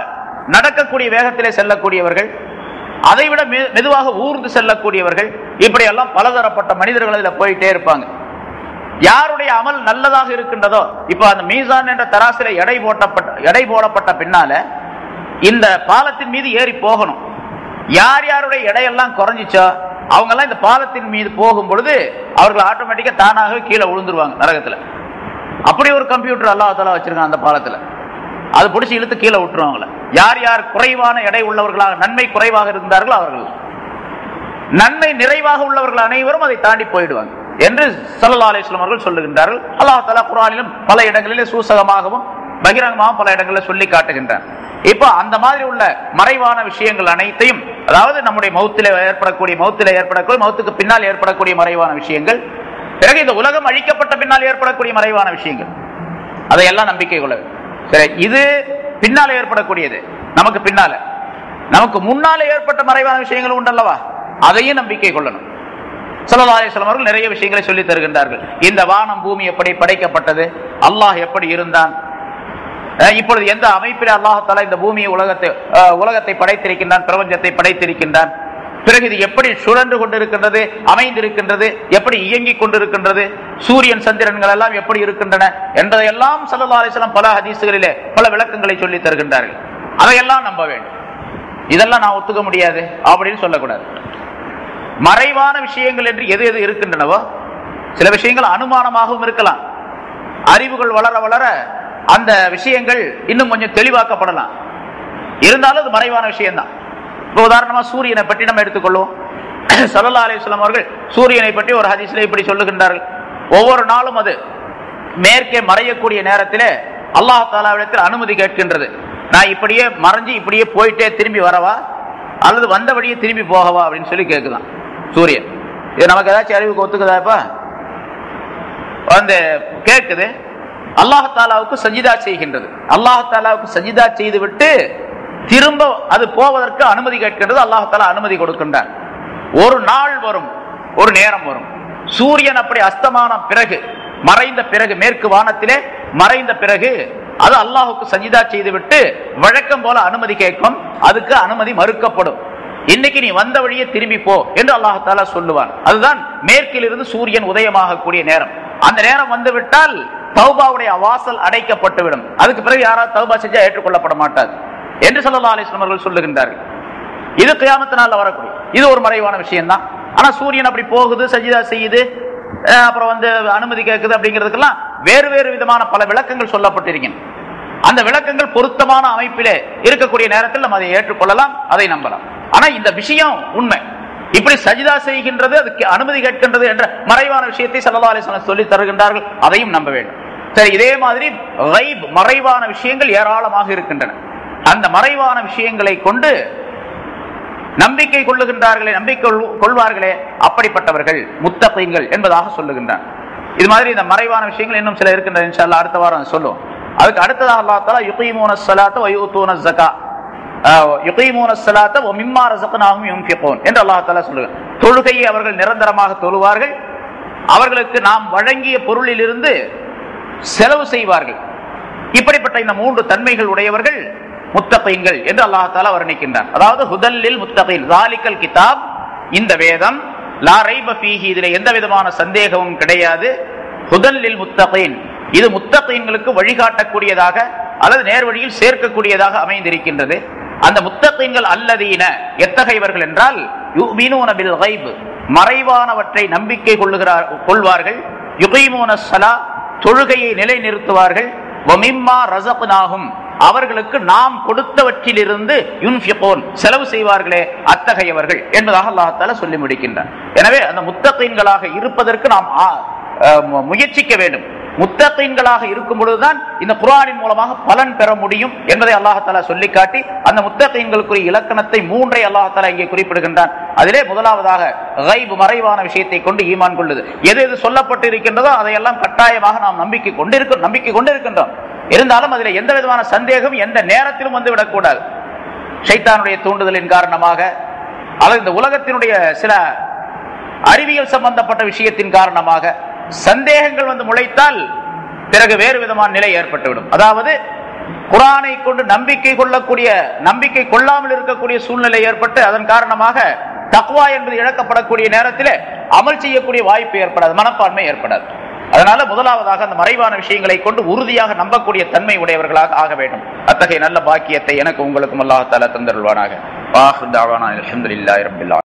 நடக்கக்கூடிய வேகத்திலே செல்லக்கூடியவர்கள் அதைவிட மெ- மெதுவாக ஊர்ந்து செல்லக்கூடியவர்கள் இப்படி எல்லாம் பலதரப்பட்ட மனிதர்கள் அதில் போயிட்டே இருப்பாங்க. யாருடைய அமல் நல்லதாக இருக்கின்றதோ இப்போ அந்த மீசான் என்ற தராசில எடை போட்டப்பட்ட எடை போடப்பட்ட பின்னால இந்த பாலத்தின் மீது ஏறி போகணும். யார் யாருடைய எடையெல்லாம் குறைஞ்சிச்சோ அவங்கெல்லாம் இந்த பாலத்தின் மீது போகும் பொழுது அவர்கள் ஆட்டோமேட்டிக்காக தானாகவே கீழே விழுந்துருவாங்க நரகத்தில். அப்படி ஒரு கம்ப்யூட்டர் அல்லாஹ் தலா வச்சிருக்கான் அந்த பாலத்தில். அது பிடிச்சி இழுத்து கீழே விட்டுருவாங்கள. யார் யார் குறைவான எடை உள்ளவர்களாக நன்மை குறைவாக இருந்தார்களோ அவர்கள். நன்மை நிறைவாக உள்ளவர்கள் அனைவரும் அதை தாண்டி போயிடுவாங்க. என்று சல்லா அலிஸ்லாம் அவர்கள் சொல்லுகின்றார்கள். அல்லா தலா குரானிலும் பல இடங்களிலே சூசகமாகவும் பகிரங்கமாகவும் பல இடங்களில் சொல்லி காட்டுகின்றார் இப்போ அந்த மாதிரி உள்ள மறைவான விஷயங்கள் அனைத்தையும் அதாவது நம்முடைய மௌத்தில ஏற்படக்கூடிய மௌத்தில ஏற்படக்கூடிய மௌத்துக்கு பின்னால் ஏற்படக்கூடிய மறைவான விஷயங்கள் பிறகு இந்த உலகம் அழிக்கப்பட்ட பின்னால் ஏற்படக்கூடிய மறைவான விஷயங்கள் அதையெல்லாம் நம்பிக்கை கொள்ள வேண்டும். சரி இது பின்னால ஏற்படக்கூடியது. நமக்கு பின்னால. நமக்கு முன்னால ஏற்பட்ட மறைவான விஷயங்கள் உண்டல்லவா? அதையும் நம்பிக்கை கொள்ளணும். சல்லா அவர்கள் நிறைய விஷயங்களை சொல்லி தருகின்றார்கள். இந்த வானம் பூமி எப்படி படைக்கப்பட்டது? அல்லாஹ் எப்படி இருந்தான்? இப்பொழுது எந்த அமைப்பில் அல்லாஹால இந்த பூமியை உலகத்தை உலகத்தை படைத்திருக்கின்றான் பிரபஞ்சத்தை படைத்திருக்கின்றான்? பிறகு இது எப்படி சுழன்று கொண்டிருக்கின்றது அமைந்திருக்கின்றது எப்படி இயங்கிக் கொண்டிருக்கின்றது சூரியன் சந்திரன்கள் எல்லாம் எப்படி இருக்கின்றன என்பதையெல்லாம் சல்லா அலிஸ்லாம் பல ஹதீசுகளிலே பல விளக்கங்களை சொல்லி தருகின்றார்கள். அதையெல்லாம் நம்ப வேண்டும். இதெல்லாம் நான் ஒத்துக்க முடியாது அப்படின்னு சொல்லக்கூடாது. மறைவான விஷயங்கள் என்று எது எது இருக்கின்றனவோ சில விஷயங்கள் அனுமானமாகவும் இருக்கலாம். அறிவுகள் வளர வளர அந்த விஷயங்கள் இன்னும் கொஞ்சம் தெளிவாக்கப்படலாம். இருந்தாலும் அது மறைவான விஷயம்தான். இப்போ உதாரணமா சூரியனை பற்றி நம்ம எடுத்துக்கொள்வோம். சல்லா அலிஸ்லாம் அவர்கள் சூரியனை பற்றி ஒரு ஹதீஸ்ல இப்படி சொல்லுகின்றார்கள். ஒவ்வொரு நாளும் அது மேற்கே மறையக்கூடிய நேரத்திலே அல்லாஹ் தாலாவிடத்தில் அனுமதி கேட்கின்றது. நான் இப்படியே மறைஞ்சு இப்படியே போயிட்டே திரும்பி வரவா? அல்லது வந்த வழியே திரும்பி போகவா? அப்படின்னு சொல்லி கேட்குதான் சூரியன். இது நமக்கு ஏதாச்சும் அறிவுக்கு ஒத்துக்குதாப்பா வந்து கேட்குது. அல்லாஹாலாவுக்கு சஜிதா செய்கின்றது. அல்லாஹாலாவுக்கு சஜிதா செய்து விட்டு திரும்ப அது போவதற்கு அனுமதி கேட்கின்றது அல்லாஹால அனுமதி கொடுக்கின்றார் ஒரு நாள் வரும் ஒரு நேரம் வரும். சூரியன் அப்படி அஸ்தமான பிறகு மறைந்த பிறகு மேற்கு வானத்திலே மறைந்த பிறகு அது அல்லாஹுக்கு சஞ்சிதா செய்துவிட்டு வழக்கம் போல அனுமதி கேட்கும் அதுக்கு அனுமதி மறுக்கப்படும். இன்னைக்கு நீ வந்த வழியே திரும்பி போ என்று அல்லாஹால சொல்லுவான். அதுதான் மேற்கிலிருந்து சூரியன் உதயமாகக்கூடிய நேரம். அந்த நேரம் வந்துவிட்டால் தௌபாவுடைய வாசல் அடைக்கப்பட்டுவிடும். அதுக்கு பிறகு யாராவது தௌபா செஞ்சா ஏற்றுக்கொள்ளப்பட மாட்டாது. என்று சொல்லலா அலிஸ்லாம் அவர்கள் சொல்லுகின்றார்கள். இது கியாமத்து நாளில் வரக்கூடிய இது ஒரு மறைவான விஷயம் தான் ஆனா சூரியன் அப்படி போகுது சஜிதா செய்யுது அப்புறம் வந்து அனுமதி கேட்குது அப்படிங்கிறதுக்கெல்லாம் வேறு வேறு விதமான பல விளக்கங்கள் சொல்லப்பட்டிருக்கின்றன. அந்த விளக்கங்கள் பொருத்தமான அமைப்பிலே இருக்கக்கூடிய நேரத்தில் நம்ம அதை ஏற்றுக்கொள்ளலாம் அதை நம்பலாம். ஆனா இந்த விஷயம் உண்மை. இப்படி சஜிதா செய்கின்றது அதுக்கு அனுமதி கேட்கின்றது என்ற மறைவான விஷயத்தை சல்லா அலிஸ்லாம் சொல்லி தருகின்றார்கள் அதையும் நம்ப வேண்டும். சரி இதே மாதிரி ரைப் மறைவான விஷயங்கள் ஏராளமாக இருக்கின்றன. அந்த மறைவான விஷயங்களை கொண்டு நம்பிக்கை கொள்ளுகின்றார்களே நம்பிக்கை கொள்வார்களே அப்படிப்பட்டவர்கள் முத்தகைங்கள் என்பதாக சொல்லுகின்றார். இது மாதிரி இந்த மறைவான விஷயங்கள் இன்னும் சில இருக்கின்றன இன்ஷா அடுத்த வாரம் சொல்லுவோம். அதுக்கு அடுத்ததாக அல்லாஹ் தஆலா யுகீமூன சலாத்த வ யூதூன ஸகா யுகீமூன மிம்மா ரஸக்னாஹும் யுன்ஃபிகூன் என்று அல்லாஹ் தஆலா தொழுகையை அவர்கள் நிரந்தரமாக தொழுவார்கள். அவர்களுக்கு நாம் வழங்கிய பொருளிலிருந்து செலவு செய்வார்கள். இப்படிப்பட்ட இந்த மூன்று தன்மைகள் உடையவர்கள் முத்தகைங்கள் என்று அல்லாஹால வர்ணிக்கின்றார் அதாவது ஹுதல்லில் முத்தகைன் ராலிக்கல் கிதாப் இந்த வேதம் லா ரைப ஃபீஹி இதிலே எந்த விதமான சந்தேகமும் கிடையாது. ஹுதல்லில் முத்தகைன் இது முத்தகைன்களுக்கு வழிகாட்டக்கூடியதாக அல்லது நேர்வழியில் சேர்க்கக்கூடியதாக அமைந்திருக்கின்றது. அந்த முத்தகைன்கள் அல்லதீன எத்தகையவர்கள் என்றால் யுமினூன பில் மறைவானவற்றை நம்பிக்கை கொள்ளுகிறார் கொள்வார்கள். யுகைமூன சலா தொழுகையை நிலைநிறுத்துவார்கள். வமிம்மா அவர்களுக்கு நாம் கொடுத்தவற்றிலிருந்து செலவு செய்வார்களே அத்தகையவர்கள் என்பதாக அல்லாஹால சொல்லி முடிக்கின்றார் எனவே அந்த முத்தகீன்களாக இருப்பதற்கு நாம் அஹ் முயற்சிக்க வேண்டும். முத்தகீன்களாக இருக்கும் பொழுதுதான் இந்த குரானின் மூலமாக பலன் பெற முடியும் என்பதை அல்லாஹ் சொல்லி காட்டி அந்த முத்தகீன்களுக்குரிய இலக்கணத்தை மூன்றை அல்லாஹ் இங்கே குறிப்பிடுகின்றான். அதிலே முதலாவதாக கைப் மறைவான விஷயத்தை கொண்டு ஈமான் கொள்ளுது. எது எது சொல்லப்பட்டு இருக்கின்றதோ அதையெல்லாம் கட்டாயமாக நாம் நம்பிக்கை கொண்டிருக்க நம்பிக்கை கொண்டிருக்கின்றோம். இருந்தாலும் அதில் எந்த விதமான சந்தேகம் எந்த நேரத்திலும் வந்து விடக்கூடாது. ஷைத்தானுடைய தூண்டுதலின் காரணமாக அல்லது இந்த உலகத்தினுடைய சில அறிவியல் சம்பந்தப்பட்ட விஷயத்தின் காரணமாக சந்தேகங்கள் வந்து முளைத்தால் பிறகு வேறு விதமான நிலை ஏற்பட்டுவிடும். அதாவது குரானை கொண்டு நம்பிக்கை கொள்ளக்கூடிய நம்பிக்கை கொள்ளாமல் இருக்கக்கூடிய சூழ்நிலை ஏற்பட்டு அதன் காரணமாக தக்வா என்பது இழக்கப்படக்கூடிய நேரத்தில் அமல் செய்யக்கூடிய வாய்ப்பு ஏற்படாது மனப்பான்மை ஏற்படாது. அதனால முதலாவதாக அந்த மறைவான விஷயங்களை கொண்டு உறுதியாக நம்பக்கூடிய தன்மை உடையவர்களாக ஆக வேண்டும். அத்தகைய நல்ல பாக்கியத்தை எனக்கு உங்களுக்கும் அல்லாஹால தஆலா தந்தருள்வானாக.